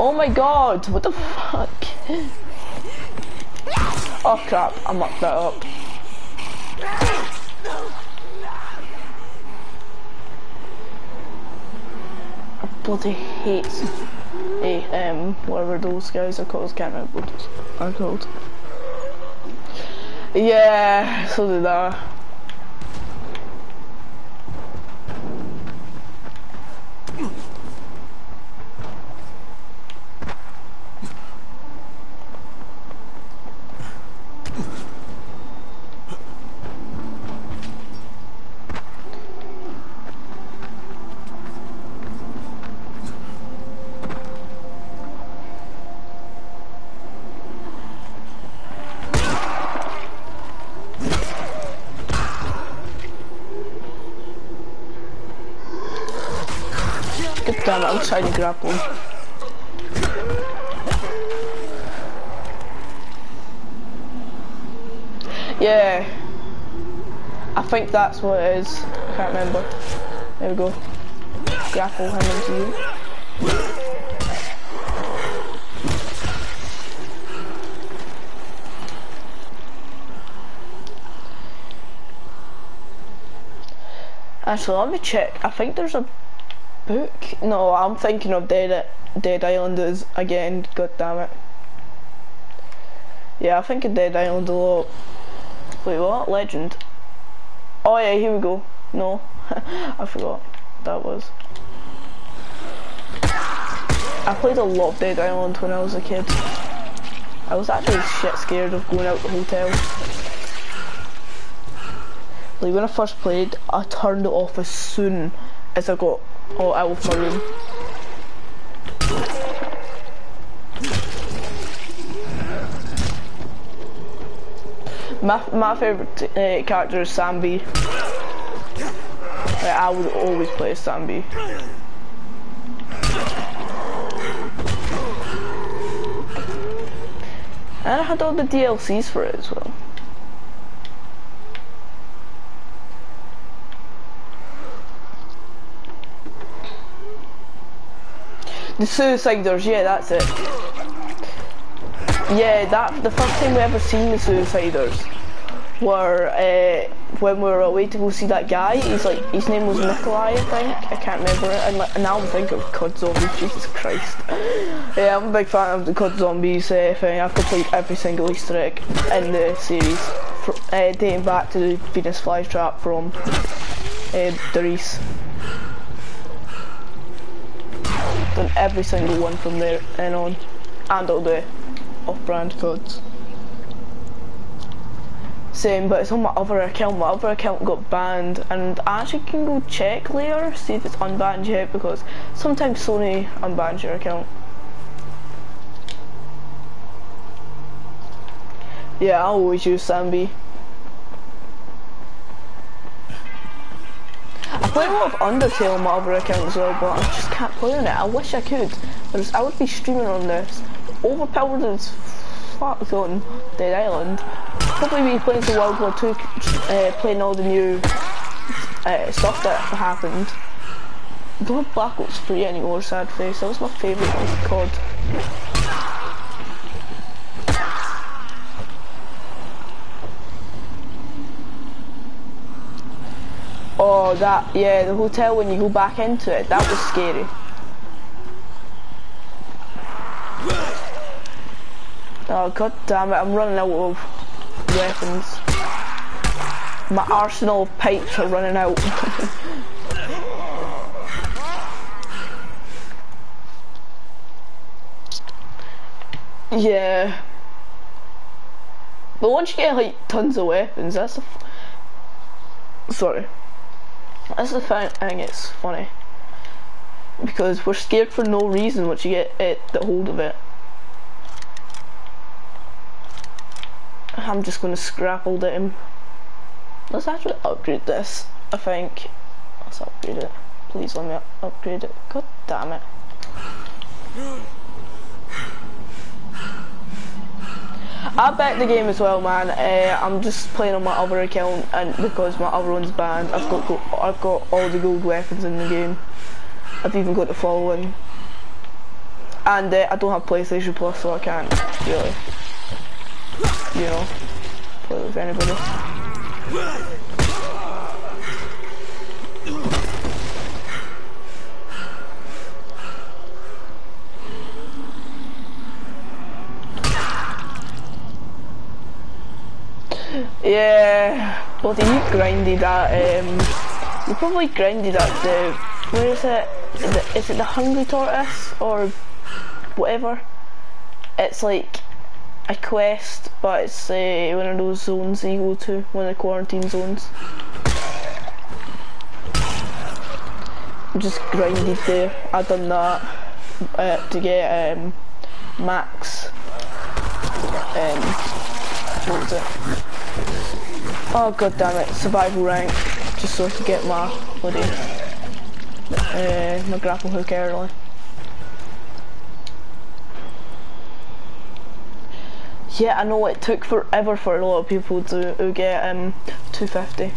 Oh my god, what the fuck? Oh crap, I mucked that up. Bloody hate eh, um, whatever those guys are called, can't remember what are called. Yeah, so did I. God damn it, I'm trying to grapple. Yeah. I think that's what it is. I can't remember. There we go. Grapple him into you. Actually, let me check. I think there's a No, I'm thinking of Dead Dead Islanders again. God damn it. Yeah, I think of Dead Island a lot. Wait, what? Legend. Oh yeah, here we go. No, I forgot. That was. I played a lot of Dead Island when I was a kid. I was actually shit scared of going out the hotel. Like when I first played, I turned it off as soon as I got or out of my room. My, my favourite uh, character is Sam B. Like, I would always play Sam B. And I had all the DLCs for it as well. The Suiciders, yeah, that's it. Yeah, that the first time we ever seen the Suiciders were uh, when we were away to go see that guy. He's like, his name was Nikolai, I think. I can't remember it. And, like, now I'm thinking of COD Zombies, Jesus Christ. yeah, I'm a big fan of the COD Zombies uh, thing. I've completed every single Easter egg in the series, uh, dating back to the Venus flytrap from uh, Der Riese. Done every single one from there and on, and all the off-brand codes. Same, but it's on my other account. My other account got banned, and I actually can go check later, see if it's unbanned yet, because sometimes Sony unbans your account. Yeah, I always use Sam B. I play a lot of Undertale on my other account as well, but I just can't play on it. I wish I could. But I would be streaming on this. Overpowered as fuck on Dead Island. Probably be playing some World War II, uh, playing all the new uh, stuff that happened. Don't have Black Ops 3 anymore, sad face. That was my favourite COD. Oh, that, yeah, the hotel when you go back into it, that was scary. Oh, god damn it, I'm running out of weapons. My arsenal of pipes are running out. yeah. But once you get like tons of weapons, that's the sorry. That's the thing, it's funny. Because we're scared for no reason once you get it, the hold of it. I'm just gonna scrap all him. Let's actually upgrade this, I think. Let's upgrade it. Please let me upgrade it. God damn it. I bet the game as well, man. Uh, I'm just playing on my other account, and because my other one's banned, I've got I've got all the gold weapons in the game. I've even got the following, and uh, I don't have PlayStation Plus, so I can't really, you know, play with anybody. Yeah, well, you grinded that, um, you probably grinded at the, where is it? Is it, is it the Hungry Tortoise or whatever? It's like a quest, but it's uh, one of those zones you go to, one of the quarantine zones. Just grinded there. I done that uh, to get um, max. Um, what was it? Oh god damn it, survival rank, just so I could get my bloody, uh, my grapple hook early. Yeah, I know it took forever for a lot of people to, get um 250.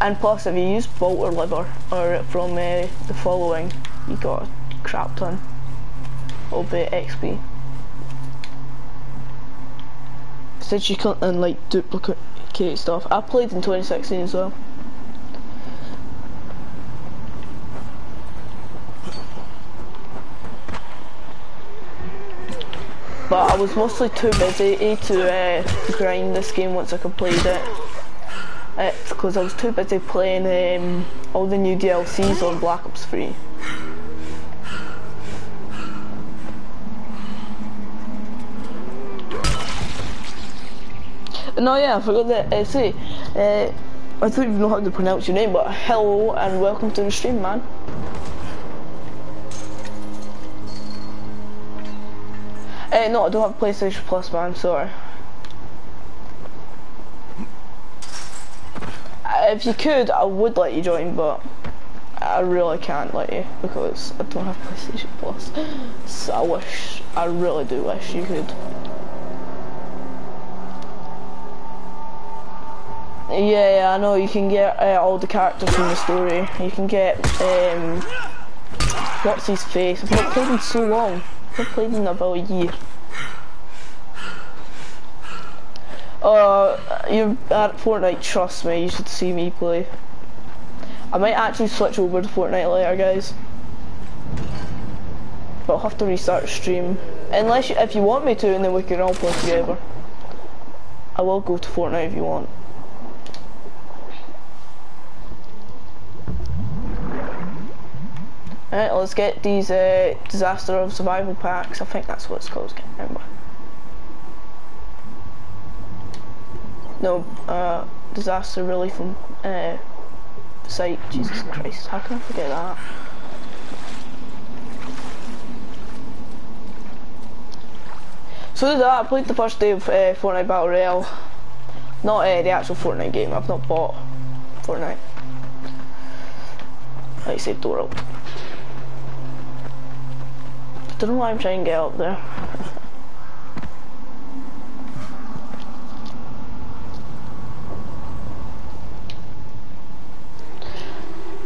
And plus, if you use Bolter liver or from uh, the following, you got a crap ton of uh, XP. Since you can't like duplicate stuff. I played in 2016 as well. But I was mostly too busy to uh, grind this game once I completed it. Because I was too busy playing um, all the new DLCs on Black Ops 3. No, yeah, I forgot that. Uh, see, uh, I don't even know how to pronounce your name, but hello and welcome to the stream, man. Hey, no, I don't have PlayStation Plus, man. Sorry. Uh, if you could, I would let you join, but I really can't let you because I don't have PlayStation Plus. So I wish, I really do wish you could. Yeah, yeah, I know. You can get uh, all the characters from the story. You can get um, what's his face. I've not played in so long. I've played in about a year. Uh, you're at Fortnite. Trust me, you should see me play. I might actually switch over to Fortnite later, guys. But I'll have to restart stream. Unless, you, if you want me to, and then we can all play together. I will go to Fortnite if you want. Alright, let's get these uh, Disaster of Survival packs. I think that's what it's called, I can't remember. No, uh, Disaster Relief from uh, site. Jesus Christ, how can I forget that? So did that, I played the first day of uh, Fortnite Battle Royale. Not uh, the actual Fortnite game, I've not bought Fortnite. I said, door up. Don't know why I'm trying to get up there.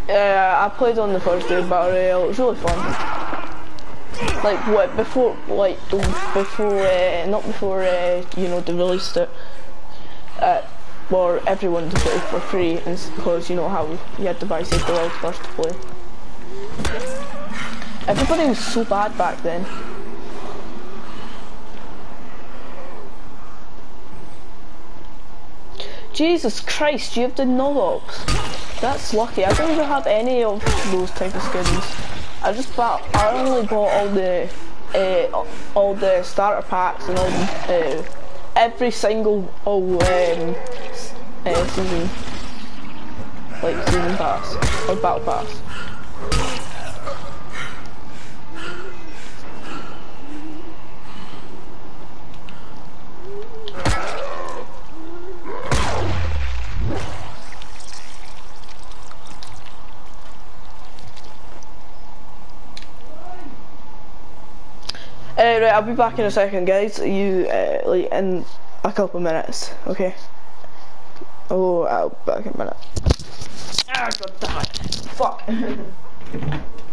Yeah, I played on the first day Battle Royale. It was really fun. Like what before, like before, uh, not before uh, you know they released it. Uh, everyone to play for free, and because you know how you had to buy Save the World first to play. Everybody was so bad back then. Jesus Christ, you have the no-ops. That's lucky. I don't even have any of those type of skins. I just bought. I only bought all the uh, all the starter packs and all uh, every single all um, uh, season like season pass or battle pass. Right, I'll be back in a second, guys. You, uh, like, in a couple of minutes, okay? Oh, I'll be back in a minute. Ah, god damn it. Fuck.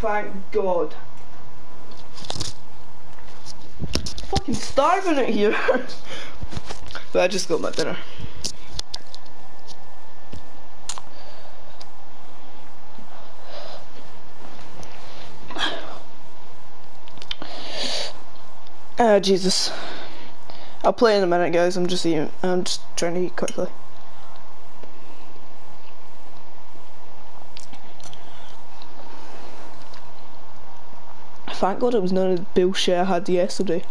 Thank god. Fucking starving out here. but I just got my dinner. Oh Jesus. I'll play in a minute guys, I'm just eating I'm just trying to eat quickly. Thank God it was none of the bullshit I had yesterday.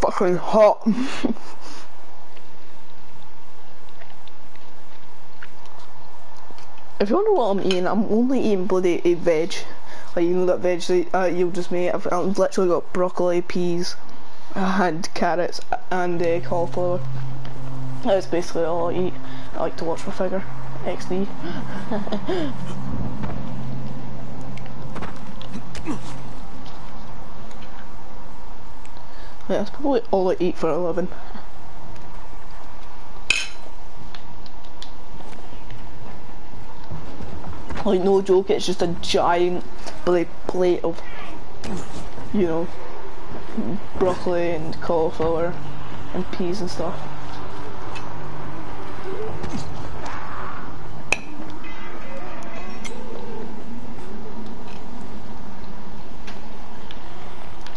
Fucking hot. If you wonder what I'm eating, I'm only eating bloody a veg. Like you know that veg uh, you just made. I've, I've literally got broccoli, peas, and carrots and uh, cauliflower. That's basically all I eat. I like to watch my figure. XD. Yeah, that's probably all I eat for a living. Like no joke, it's just a giant plate of, you know, broccoli and cauliflower and peas and stuff.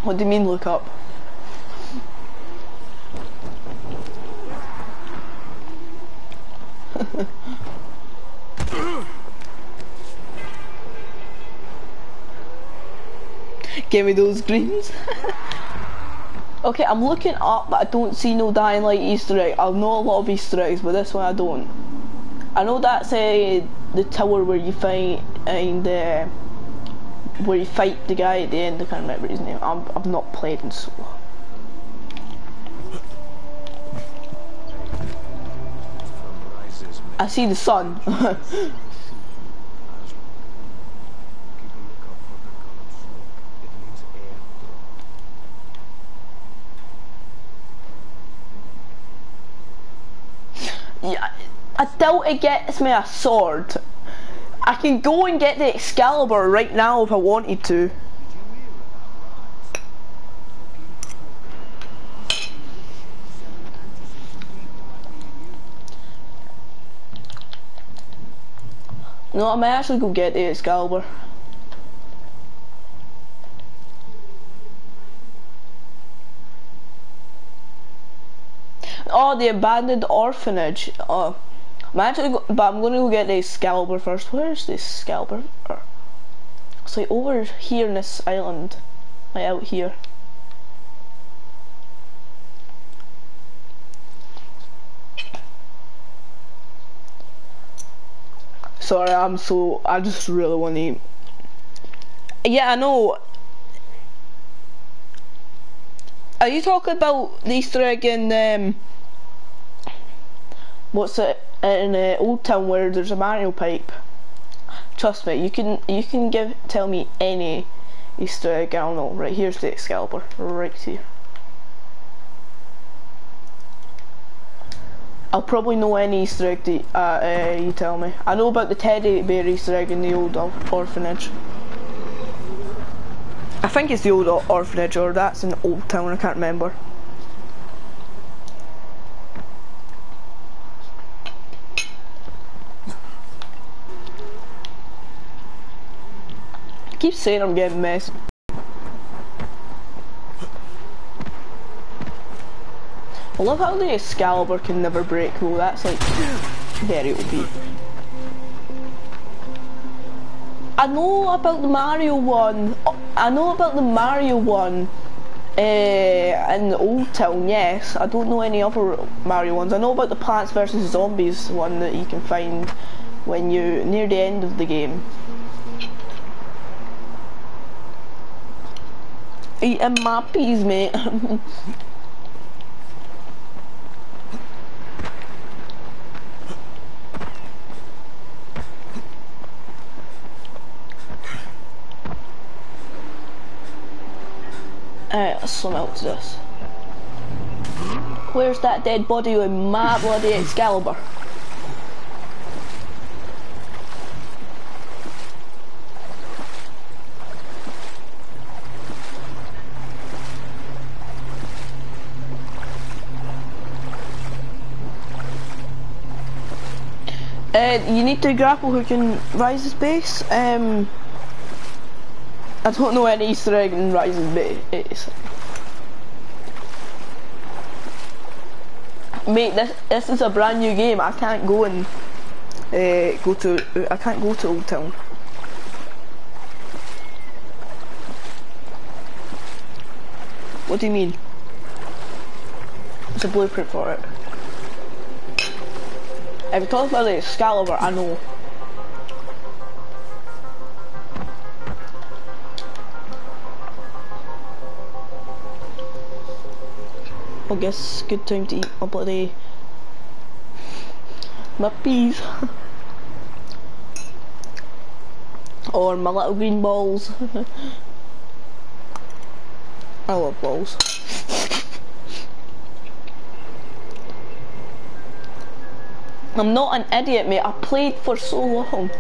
What do you mean look up? Give me those greens. okay, I'm looking up, but I don't see no Dying Light Easter egg. I know a lot of Easter eggs, but this one I don't. I know that's uh, the tower where you fight and uh, where you fight the guy at the end. I can't remember his name. I'm, I've not played in so long. I see the sun. I doubt it gets me a sword. I can go and get the Excalibur right now if I wanted to. No, I may actually go get the Excalibur. Oh, the abandoned orphanage. Oh, I'm actually, go but I'm gonna go get the Excalibur first. Where's the Excalibur? It's like over here in this island, like out here. Sorry, I'm so, I just really want to eat. Yeah, I know. Are you talking about the Easter egg um, what's it, in uh, Old Town where there's a Mario pipe? Trust me, you can, you can give, tell me any Easter egg, I don't know. Right, here's the Excalibur, right here. I'll probably know any Easter egg that uh, uh, you tell me. I know about the teddy bear Easter egg in the old orphanage. I think it's the old orphanage or that's in Old Town, I can't remember. Keep saying I'm getting messed. I love how the Excalibur can never break though, that's like very OP. I know about the Mario one, I know about the Mario one uh, in Old Town, yes. I don't know any other Mario ones. I know about the Plants vs Zombies one that you can find when you're near the end of the game. Eating my peas, mate. Alright, let's to this. Where's that dead body with my bloody Excalibur? Uh, you need to grapple hook and Rais's base. Um, I don't know any Easter egg in Rais's base. Mate, this this is a brand new game. I can't go and uh, go to. I can't go to Old Town. What do you mean? It's a blueprint for it. If you talk about the Excalibur, I know. I guess good time to eat my bloody my peas or my little green balls. I love balls. I'm not an idiot, mate. I played for so long.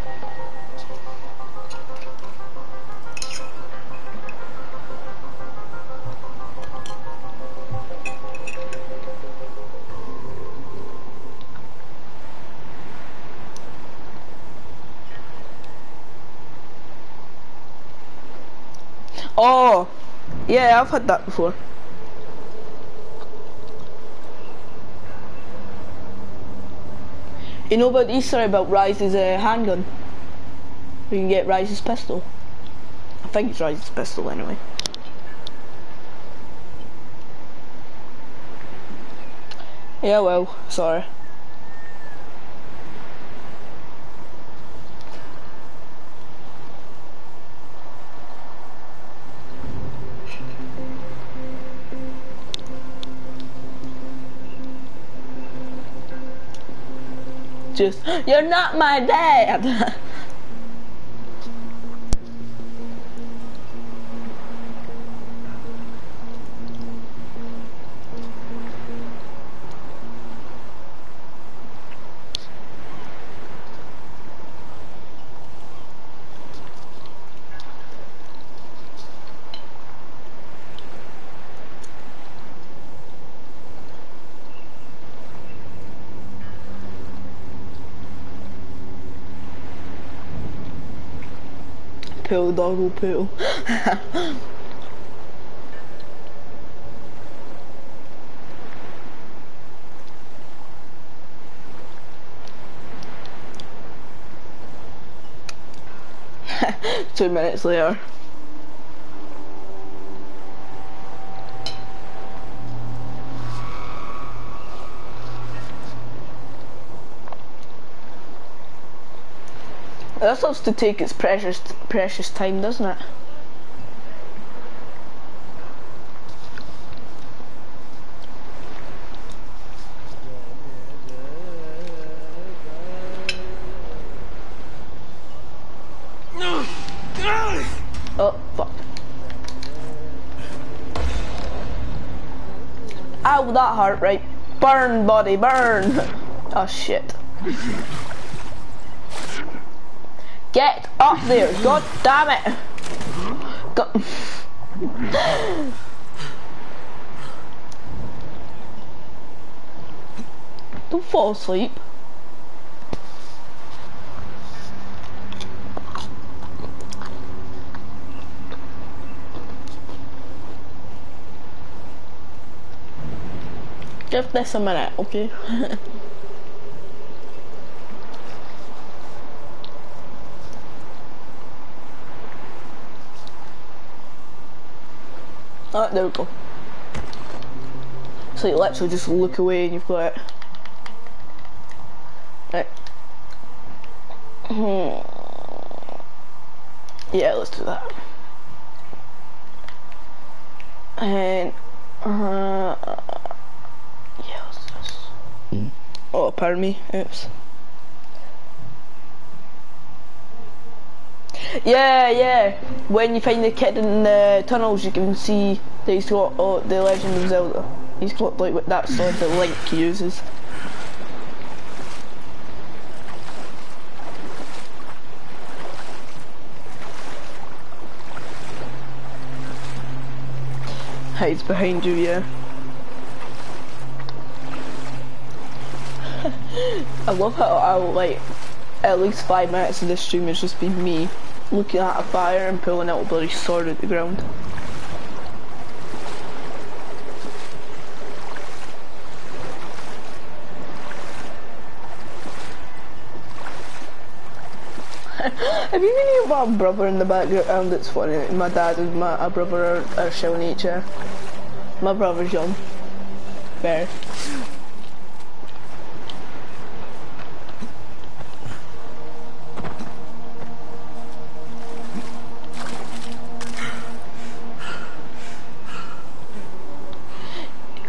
Oh, yeah, I've had that before. You know about the Easter about Rais's uh, handgun? We can get Rais's pistol. I think it's Rais's pistol anyway. Yeah, well, sorry. Just, you're not my dad. pill, doggle pill. Two minutes later. That supposed to take its precious precious time, doesn't it? Oh, fuck. Ow, that hurt, right? Burn, body, burn! Oh, shit. Get up there! God damn it! Don't fall asleep. Give this a minute, okay? Oh, there we go. So you literally just look away and you've got it. Right. Hmm. Yeah, let's do that. And, uh, yeah, what's this? Mm. Oh, pardon me, oops. Yeah, yeah. When you find the kid in the tunnels, you can see that he's got oh, the Legend of Zelda. He's got like that's like the Link he uses. Hides behind you, yeah. I love how I like at least five minutes of this stream has just been me looking at a fire and pulling out a bloody sword at the ground. Have you seen my brother in the background? It's funny. My dad and my brother are, are showing each other. My brother's young. Very.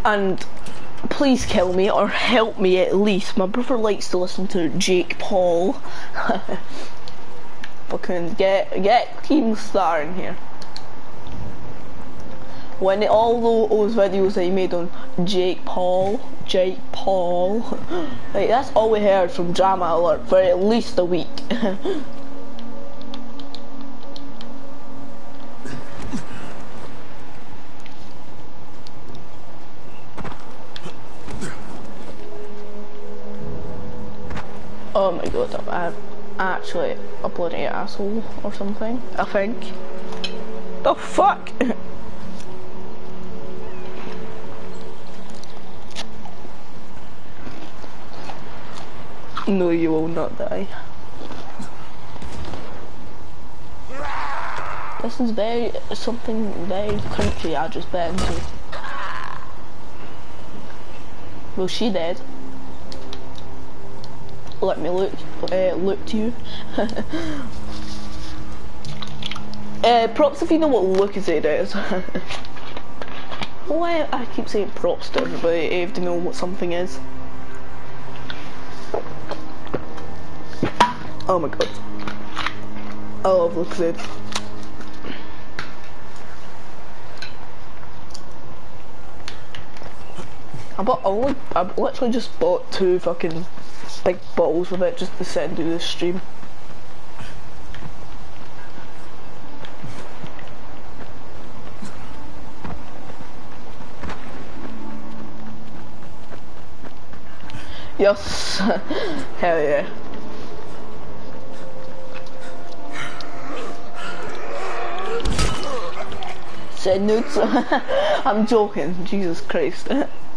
And please kill me or help me at least. My brother likes to listen to Jake Paul. Fucking get get Star in here. When all those videos that he made on Jake Paul, Jake Paul, like that's all we heard from Drama Alert for at least a week. Oh my god, I'm actually a bloody asshole or something, I think. The fuck? no, you will not die. This is very, something very country I just bet into. Well, she dead let me look uh, look to you. uh, props if you know what Lucozade is. It is. Why I keep saying props to everybody if they know what something is. Oh my god. I love Lucozade. I bought only I literally just bought two fucking big bottles of it just to send to the stream. Yes, hell yeah. Said nudes. I'm joking, Jesus Christ.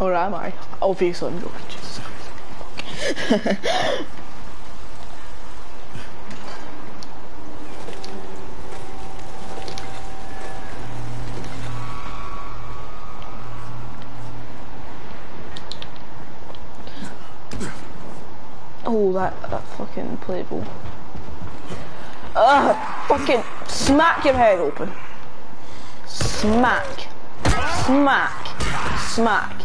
Or am I? Obviously I'm joking, Jesus Christ. Oh, that, that fucking playable. Ugh, ah, fucking smack your head open. Smack. Smack. Smack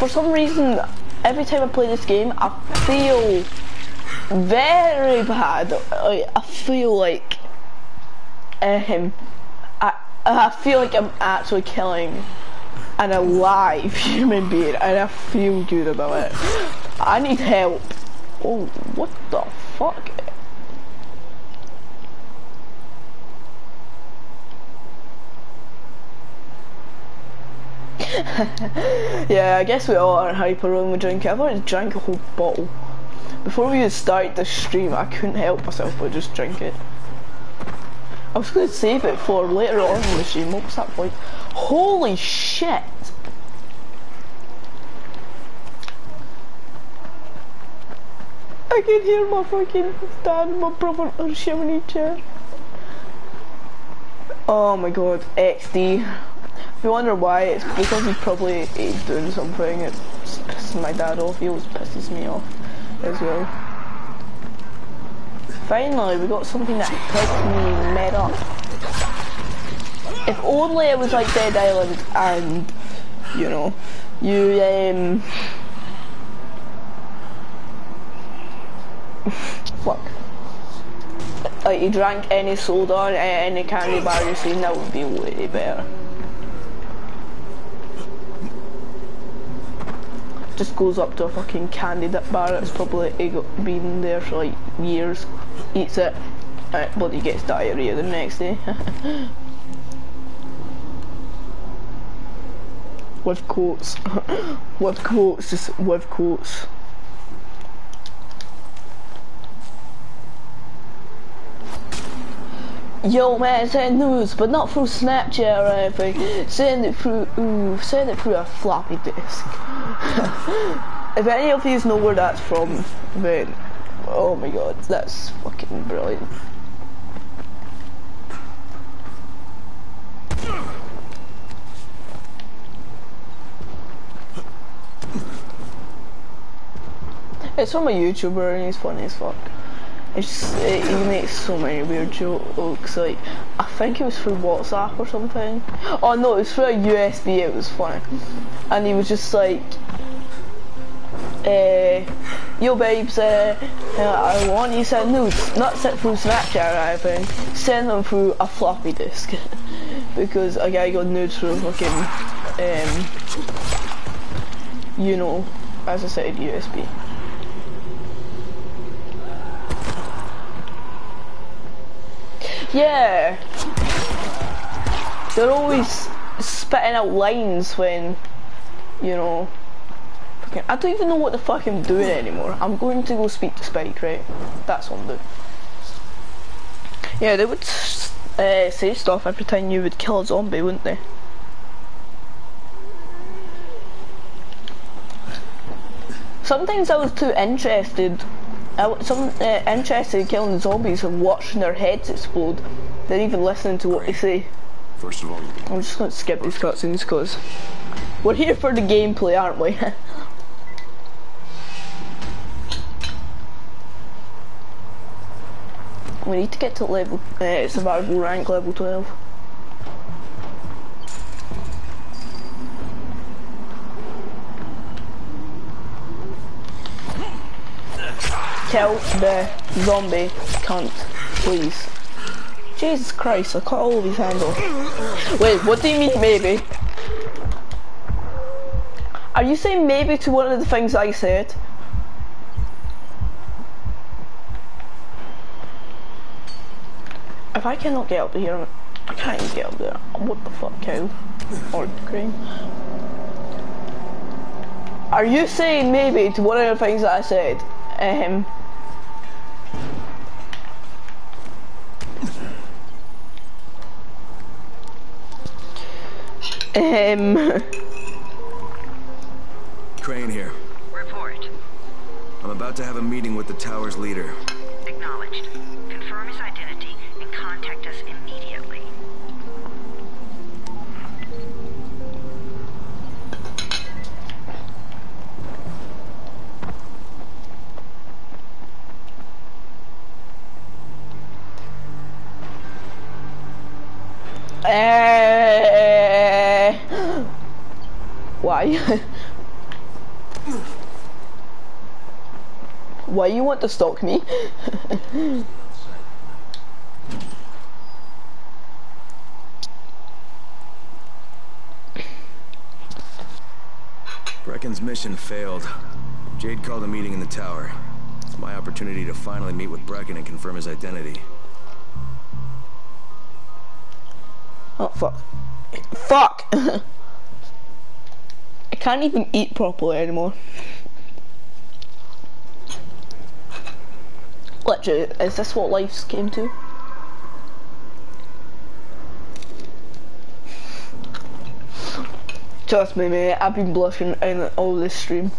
for some reason, every time I play this game, I feel very bad. I, feel like um, I, I feel like I'm actually killing an alive human being, and I feel good about it. I need help. Oh, what the fuck? yeah, I guess we all are hyper when we drink it. I've already drank a whole bottle. Before we start the stream, I couldn't help myself but just drink it. I was going to save it for later on in the stream. What was that point? Holy shit! I can hear my fucking dad and my brother are shouting. Oh my god, XD. If you wonder why, it's because he's probably he's doing something. It pisses my dad off. He always pisses me off as well. Finally, we got something that helps me met up. If only it was like Dead Island and, you know, you, um... fuck. Like, you drank any soda, any candy bar you seen, that would be way better. Just goes up to a fucking candy dip bar that's probably been there for like years, eats it, but he gets diarrhea the next day. with quotes. with quotes, just with quotes. Yo man, send news, but not through Snapchat or anything. Send it through, ooh, send it through a floppy disk. if any of these know where that's from, then, oh my god, that's fucking brilliant. It's from a YouTuber and he's funny as fuck. It's it, he makes so many weird jokes. Like I think it was through WhatsApp or something. Oh no, it was through a USB. It was funny, and he was just like, uh, "Yo, babes, uh, I want you send nudes, not sent through Snapchat or anything. Send them through a floppy disk, because a guy got nudes through fucking, um, you know, as I said, USB." Yeah. They're always spitting out lines when, you know, fucking, I don't even know what the fuck I'm doing anymore. I'm going to go speak to Spike, right? That's what I'm doing. Yeah, they would uh, say stuff every time you would kill a zombie, wouldn't they? Sometimes I was too interested I some uh, interested in killing the zombies and watching their heads explode They're even listening to what they say. First of all, I'm just gonna skip these cutscenes because we're here for the gameplay, aren't we? we need to get to level uh, survival rank level 12. Kill the zombie cunt, please. Jesus Christ, I cut all his hands off. Wait, what do you mean maybe? Are you saying maybe to one of the things I said? If I cannot get up here, I can't even get up there. What the fuck, cow? Or crane? Are you saying maybe to one of the things that I said? Um, Um. Crane here. Report. I'm about to have a meeting with the tower's leader. Acknowledged. Confirm his identity and contact us immediately. Uh, why? why you want to stalk me? Brecken's mission failed. Jade called a meeting in the tower. It's my opportunity to finally meet with Brecken and confirm his identity. Oh fuck. Fuck! I can't even eat properly anymore. Literally, is this what life's came to? Trust me mate, I've been blushing in all this stream.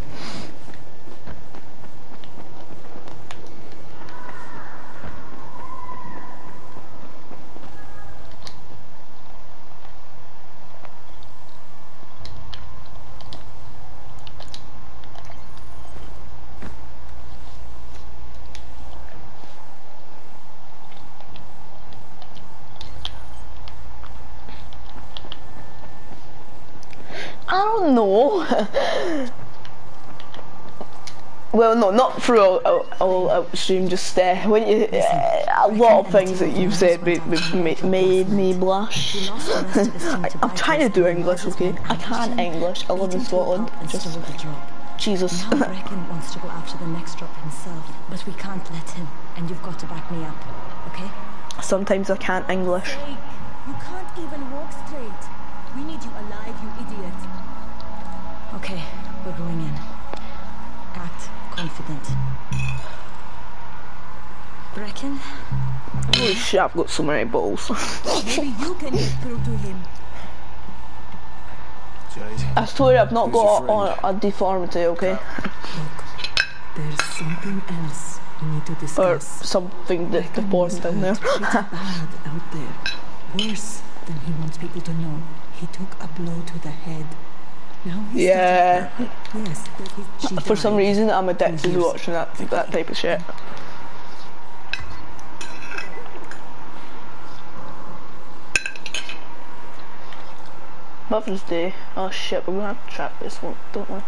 Don't know. well, no, not through a, a, a stream. Just uh, when you, uh, a lot of things that you've said made, made, made me blush. I, I'm trying to do English, okay? I can't English. I live in Scotland. And just Jesus. Now Brecken wants to go after the next drop himself, but we can't let him, and you've got to back me up, okay? Sometimes I can't English. You can't even walk straight. We need you alive, you idiot. Okay, we're going in. Act confident. Brecken, Holy shit, I've got so many balls. maybe you can get through to him. I swear I've not got a, a deformity, okay? Look, There's something else we need to Or discuss. something that's deformed in there. pretty bad out there. Worse than he wants people to know. He took a blow to the head. No. Yeah. For some reason, I'm addicted to watching that that type of shit. Mother's Day. Oh shit, we're gonna have to track this one, don't we?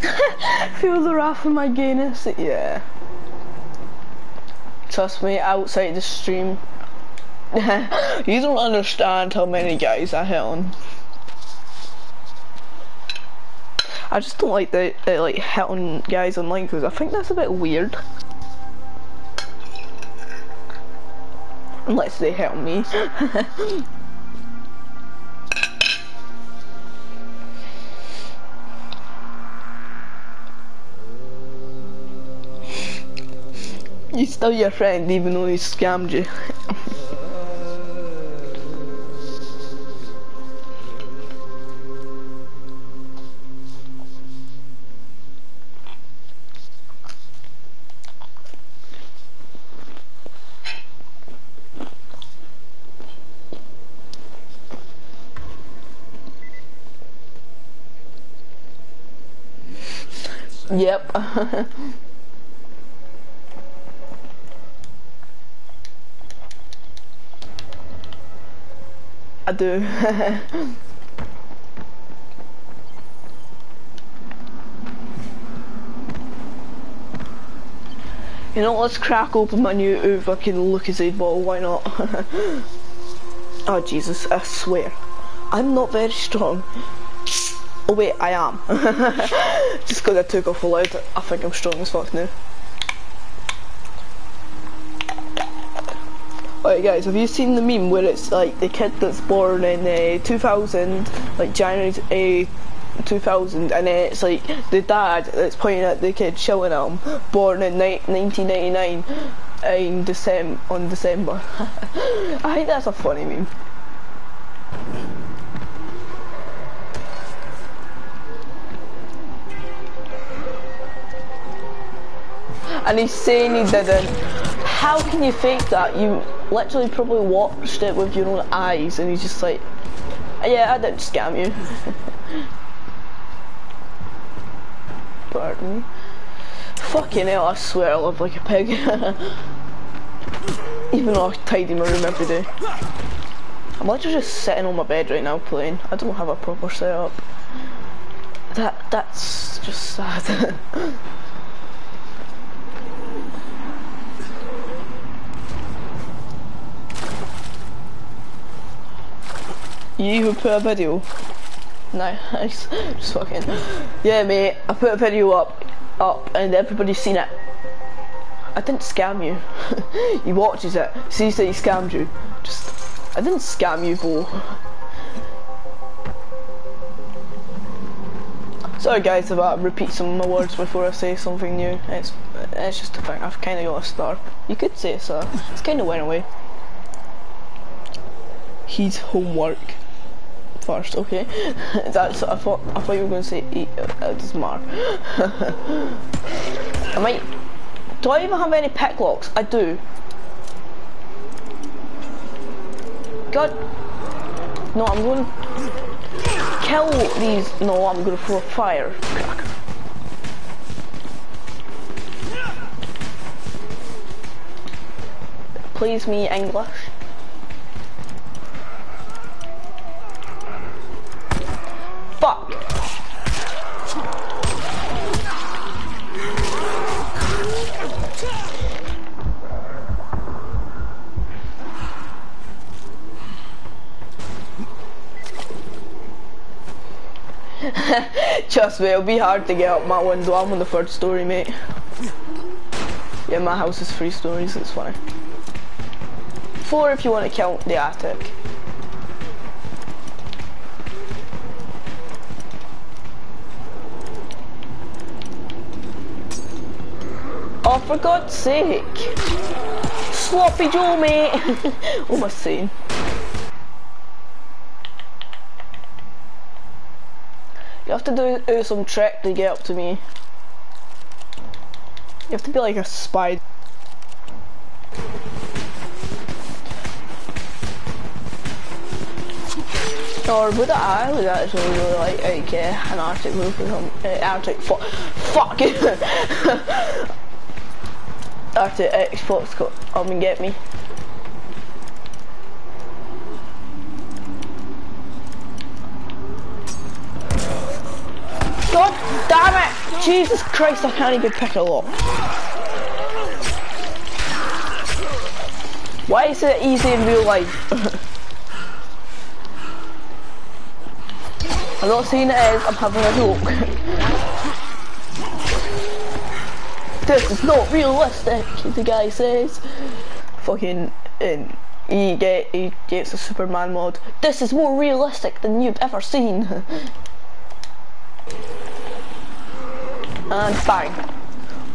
Feel the wrath of my gayness. Yeah. Trust me, outside the stream, you don't understand how many guys I hit on. I just don't like the, the like hit on guys online because I think that's a bit weird. Unless they hit on me. He's still your friend even though he scammed you. yep. I do. you know, let's crack open my new fucking Lucozade bottle, why not? oh Jesus, I swear. I'm not very strong. Oh wait, I am. Just because I took off a loud, I think I'm strong as fuck now. Alright guys, have you seen the meme where it's like the kid that's born in uh, 2000, like January uh, 2000, and then it's like the dad that's pointing at the kid showing him, born in 1999 in on December. I think that's a funny meme. And he's saying he didn't. How can you fake that? You literally probably watched it with your own eyes and he's just like, yeah, I didn't scam you. Pardon. Fucking hell, I swear I live like a pig. Even though I tidy my room every day. I'm literally just sitting on my bed right now playing. I don't have a proper setup. That, that's just sad. You who put a video? Nice. Just fucking. Yeah, mate. I put a video up, up, and everybody's seen it. I didn't scam you. he watches it. Sees that he scammed you. Just. I didn't scam you, bro. Sorry guys if I repeat some of my words before I say something new. It's it's just a thing. I've kind of got a start. You could say so. It's kind of went away. He's homework first, okay? That's I thought I thought you were to say eat. Uh, matter. I might. Do I even have any pick locks? I do. God. No, I'm going to kill these. No, I'm to throw a fire cracker. Please me English. Fuck? Trust me, it'll be hard to get up my window. I'm on the third story, mate. Yeah, my house is three stories, it's fine. Four if you want to count the attic. Oh, for God's sake. Sloppy Joe, mate. what am I? You have to do uh, some trick to get up to me. You have to be like a spider. Or would I would actually really like okay, an Arctic move or something. Uh, Arctic fuck fuck After Xbox come and get me. God damn it! Jesus Christ, I can't even pick a lock. Why is it easy in real life? I'm not saying it is, I'm having a joke. this is not realistic, the guy says. Fucking, and he, get, he gets a Superman mod. This is more realistic than you've ever seen. and bang.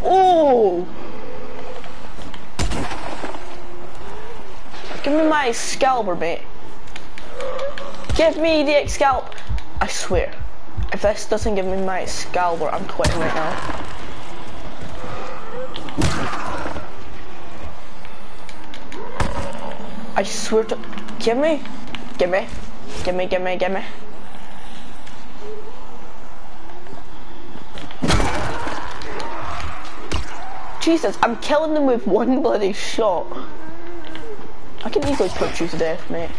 Oh! Give me my Excalibur, mate. Give me the Excalibur. I swear, if this doesn't give me my Excalibur, I'm quitting right now. I swear to, give me, give me, give me, give me, give me. Jesus, I'm killing them with one bloody shot. I can easily put you to death, mate.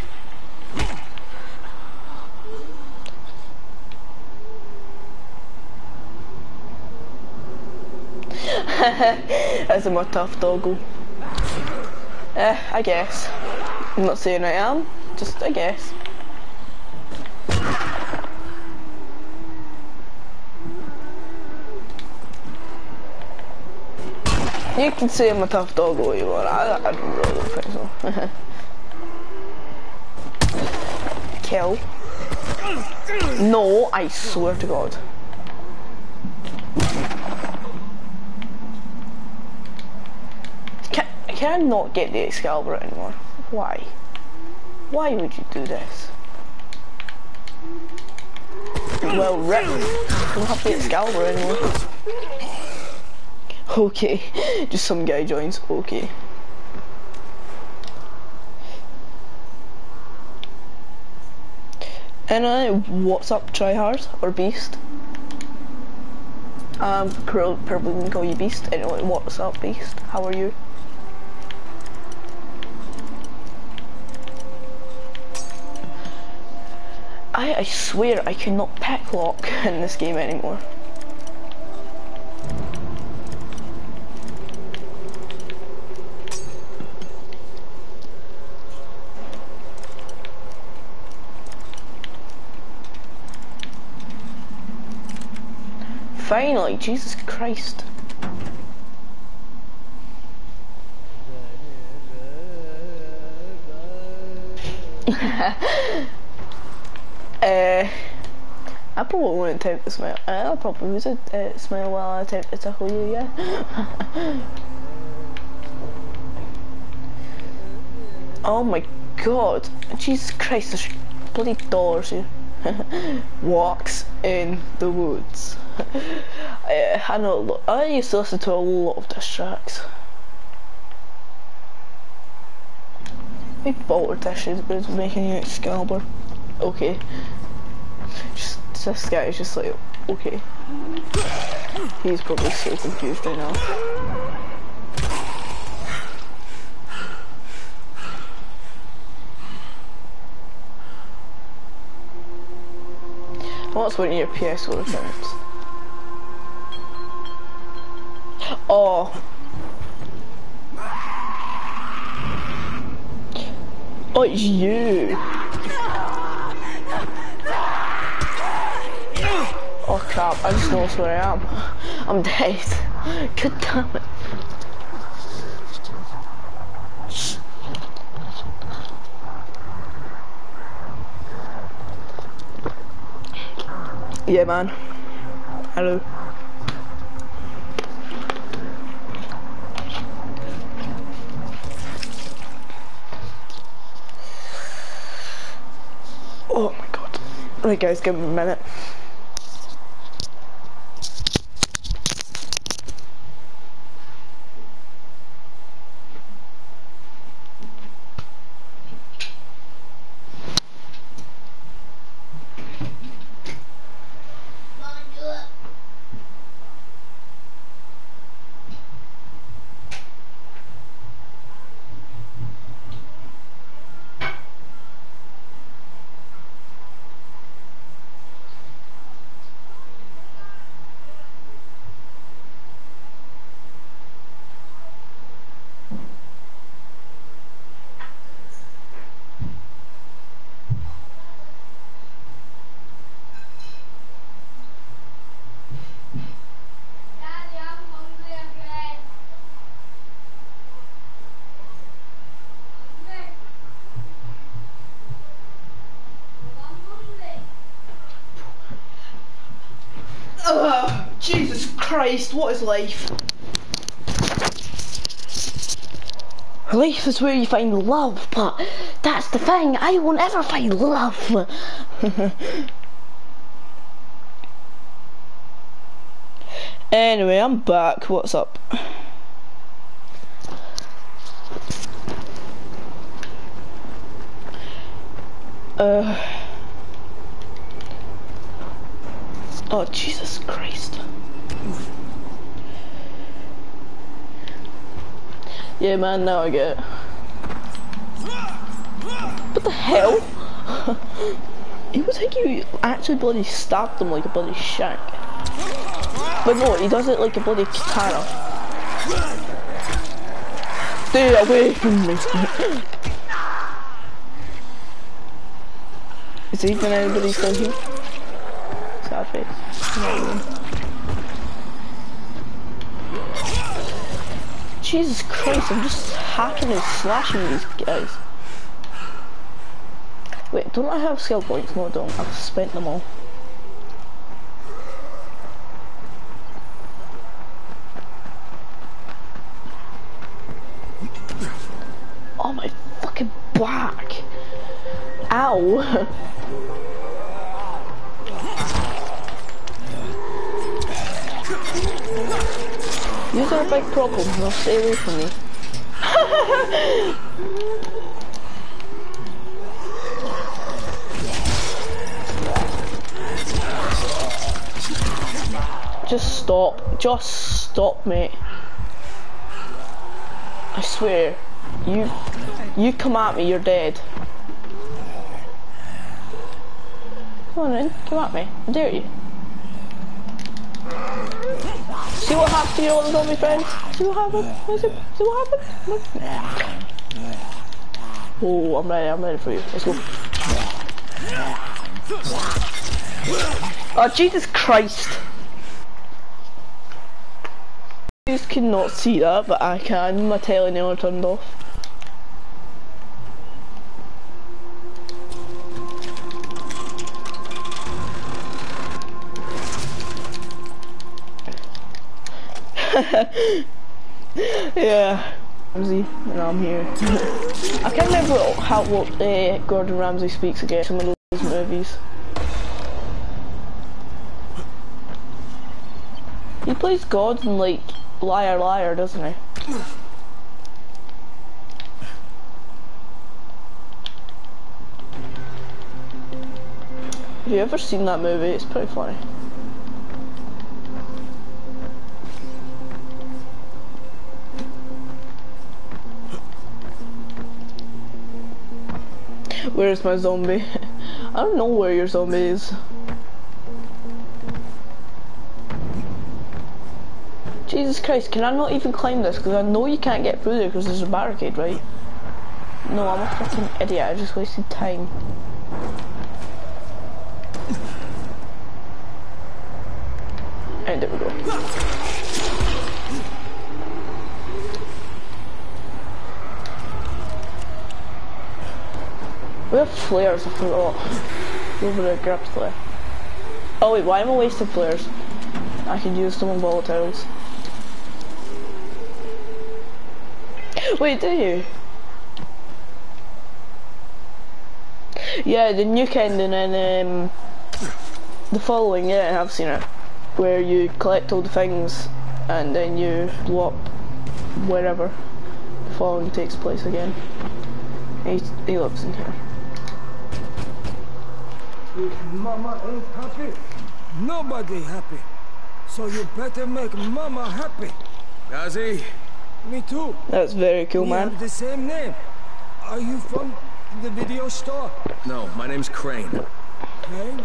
That's a more tough doggo. Eh, I guess. I'm not saying I am, just I guess. You can say I'm a tough dog all you want. I, I don't really think so. Kill. No, I swear to God. Can, can I not get the Excalibur anymore? Why? Why would you do this? Well written. I don't have the Excalibur anymore. Okay, just some guy joins, okay. And I, what's up, tryhard or beast? Um, probably gonna call you beast. Anyway, what's up, beast? How are you? I, I swear I cannot pack lock in this game anymore. Finally, Jesus Christ. uh, I probably wouldn't attempt to smile. I'll probably would uh, smile while I attempt to tackle you, yeah. oh my god. Jesus Christ, there's bloody dollars here. Walks in the woods. I, I know, I used to listen to a lot of diss tracks. My bolter dishes, but it's making you Excalibur. Okay. Just, this guy is just like, okay. He's probably so confused right now. What's of your PS4 attempts? Oh. Oh, it's you. Oh crap, I just noticed where I am. I'm dead. God damn it. Yeah man. Hello. Oh my god. Right guys, give me a minute. Christ, what is life? Life is where you find love, but that's the thing, I won't ever find love. anyway, I'm back, what's up? Uh... Oh, Jesus Christ. Yeah, man, now I get it. What the hell? it was like you actually bloody stabbed him like a bloody shank. But no, he does it like a bloody katana. Stay away from me. Is even anybody still here? Sad face. Jesus Christ, I'm just hacking and slashing these guys. Wait, don't I have skill points? No, I don't. I've spent them all. Oh my fucking back! Ow! Big now stay away from me. Just stop. Just stop, mate. I swear. You you come at me, you're dead. Come on in, come at me. I dare you. See what happened to your zombie friend? See what happened? See what happened? Oh, I'm ready, I'm ready for you. Let's go. Oh, Jesus Christ. You just cannot see that, but I can. My telly never turned off. yeah. Ramsey, and I'm here. I can't remember how what uh, Gordon Ramsay speaks again. Some of those movies. He plays God in like Liar Liar, doesn't he? Have you ever seen that movie? It's pretty funny. Where's my zombie? I don't know where your zombie is. Jesus Christ, can I not even climb this? Because I know you can't get through there because there's a barricade, right? No, I'm a fucking idiot. I just wasted time. And there we go. We have flares, I forgot. Over there, grab flare. Oh wait, why am I wasting flares? I could use them on volatiles. Wait, do you? Yeah, the nuke ending and um, the following, yeah, I've seen it. Where you collect all the things and then you blow up wherever the following takes place again. He, he lives in here. If Mama ain't happy, nobody happy. So you better make Mama happy. Gazi? Me too. That's very cool, we man. have the same name. Are you from the video store? No, my name's Crane. Crane?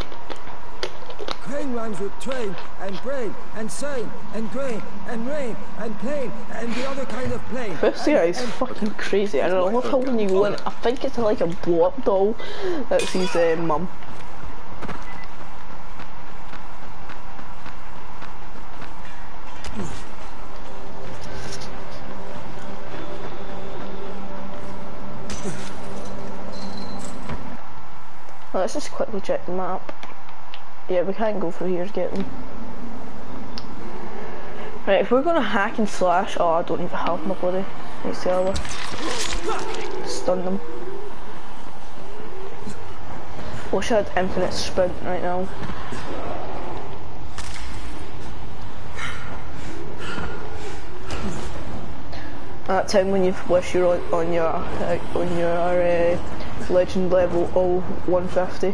Crane rhymes with train and brain and sane and grain and rain and plane and the other kind of plane. This guy is fucking crazy. I don't know how when you go in, I think it's like a blow up doll. That's his uh, mum. Let's just quickly check the map. Yeah, we can't go through here to get them. Right, if we're gonna hack and slash, oh, I don't even have my bloody ACL. Stun them. Wish I had infinite sprint right now. That time when you wish you're on, on your uh, on your uh, legend level all 150.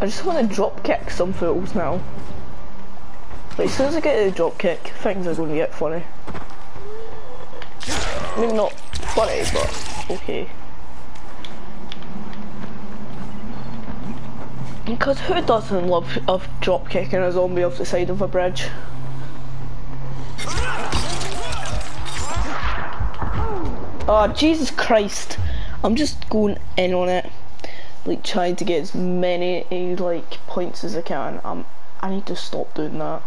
I just want to drop kick some fools now. But as soon as I get the drop kick, things are going to get funny. Mean, not funny, but okay. Because who doesn't love of drop kicking a zombie off the side of a bridge? Oh Jesus Christ! I'm just going in on it, like trying to get as many like points as I can. I'm, I need to stop doing that.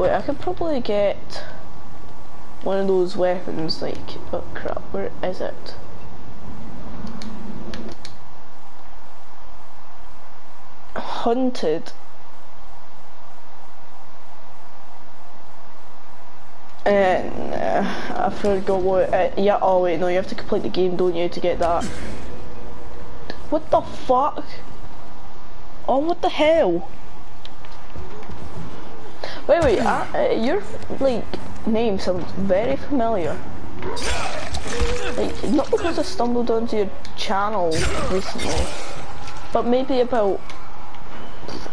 Wait, I could probably get one of those weapons, like, oh crap, where is it? Hunted. And uh, I forgot what, uh, yeah, oh wait, no, you have to complete the game, don't you, to get that. What the fuck? Oh, what the hell? Wait, wait, uh, uh, your, like, name sounds very familiar. Like, not because I stumbled onto your channel recently, but maybe about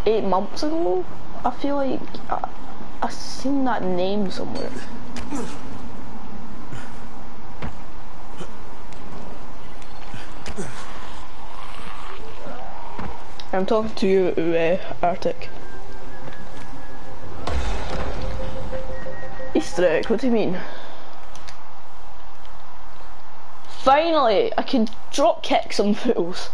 eight months ago, I feel like I, I've seen that name somewhere. I'm talking to you, uh, Arctic. Easter egg, what do you mean? Finally, I can drop kick some fools.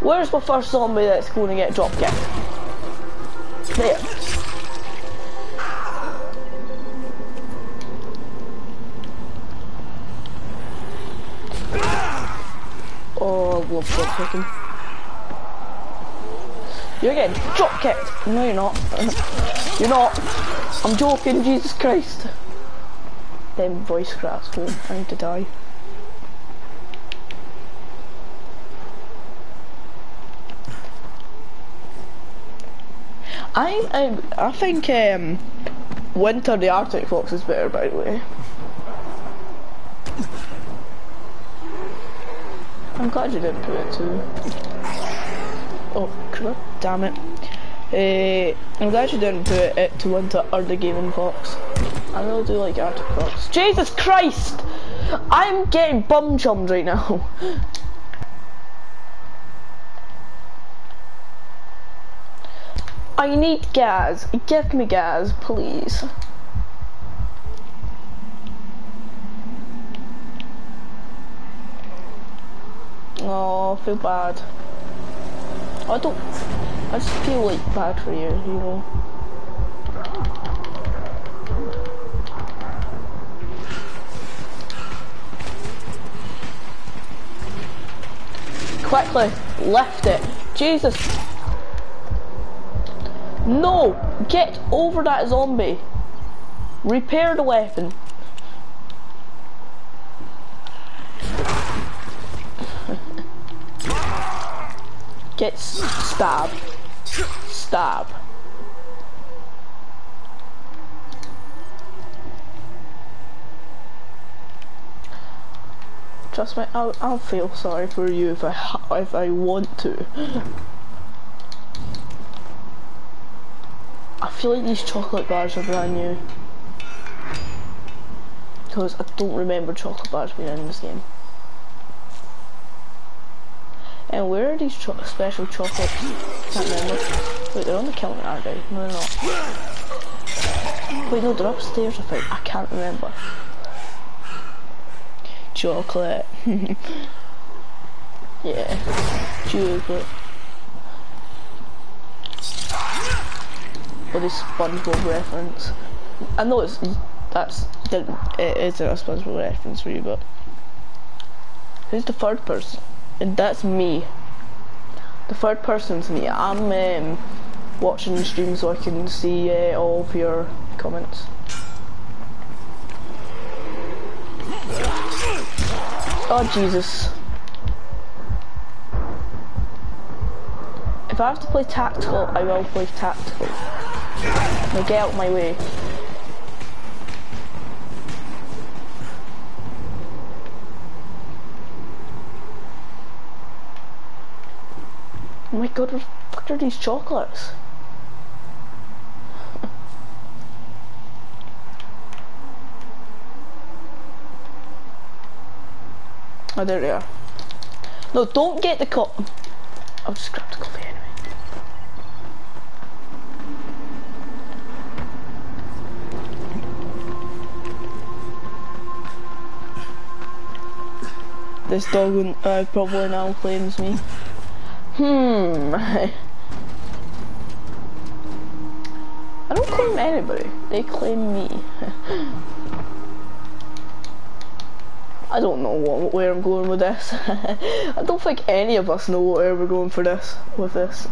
Where's my first zombie that's going to get drop kicked? There. Oh, I love drop kicking. You're getting drop kicked. No, you're not. you're not. I'm joking, Jesus Christ. Them voice cracks, I need to die. I I, I think um, Winter the Arctic Fox is better, by the way. I'm glad you didn't put it too. Oh, crap, damn it. Uh, I'm glad you didn't put it to Winter or the Gaming Fox. I really do like Arctic Fox. Jesus Christ! I'm getting bum chummed right now. I need gas. Give me gas, please. Oh, feel bad. I don't. I just feel like bad for you, you know. Quickly, lift it. Jesus. No! Get over that zombie! Repair the weapon. Get stabbed. Stab. Trust me, I'll, I'll feel sorry for you if I if I want to. I feel like these chocolate bars are brand new. Because I don't remember chocolate bars being in this game. And where are these cho special chocolates? Can't remember. Wait, they're on the counter, aren't they? No, they're not. Wait, no, they're upstairs, I think. I can't remember. chocolate. yeah, chocolate. Or this SpongeBob reference. I know it's that's it is a SpongeBob reference for you, but who's the third person? That's me. The third person's me. I'm um, watching the stream so I can see uh, all of your comments. Oh Jesus. If I have to play tactical, I will play tactical. Now get out of my way. Oh my god, what are these chocolates? oh, there they are. No, don't get the cup. I'll just grab the coffee anyway. This dog uh, probably now claims me. Hmm. I don't claim anybody. They claim me. I don't know what, where I'm going with this. I don't think any of us know where we're going for this with this.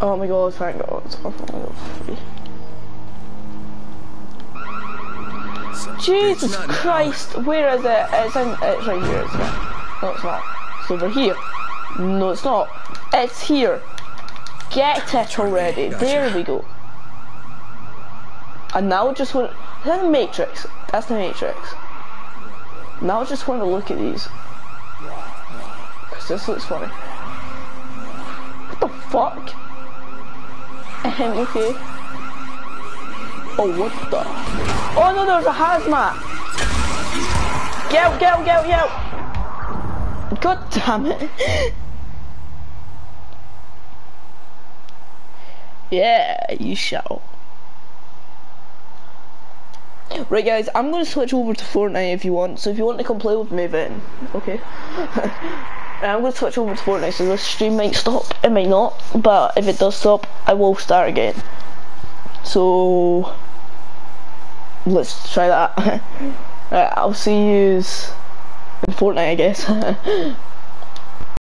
Oh my god, thank god. Oh my god. Jesus Christ, where is it? It's in, it's right here, it's. No, it's not. It's over here. No, it's not. It's here. Get it already. Gotcha. There we go. And now I just want, is that the Matrix? That's the Matrix. Now I just want to look at these. Because this looks funny. What the fuck? okay. Oh, what the? Oh no, there's a hazmat! Get out, get out, get out, get out! God damn it! yeah, you shall. Right guys, I'm going to switch over to Fortnite if you want, so if you want to come play with me then, okay. I'm going to switch over to Fortnite, so the stream might stop, it might not, but if it does stop, I will start again. So, let's try that. I'll see you in Fortnite, I guess.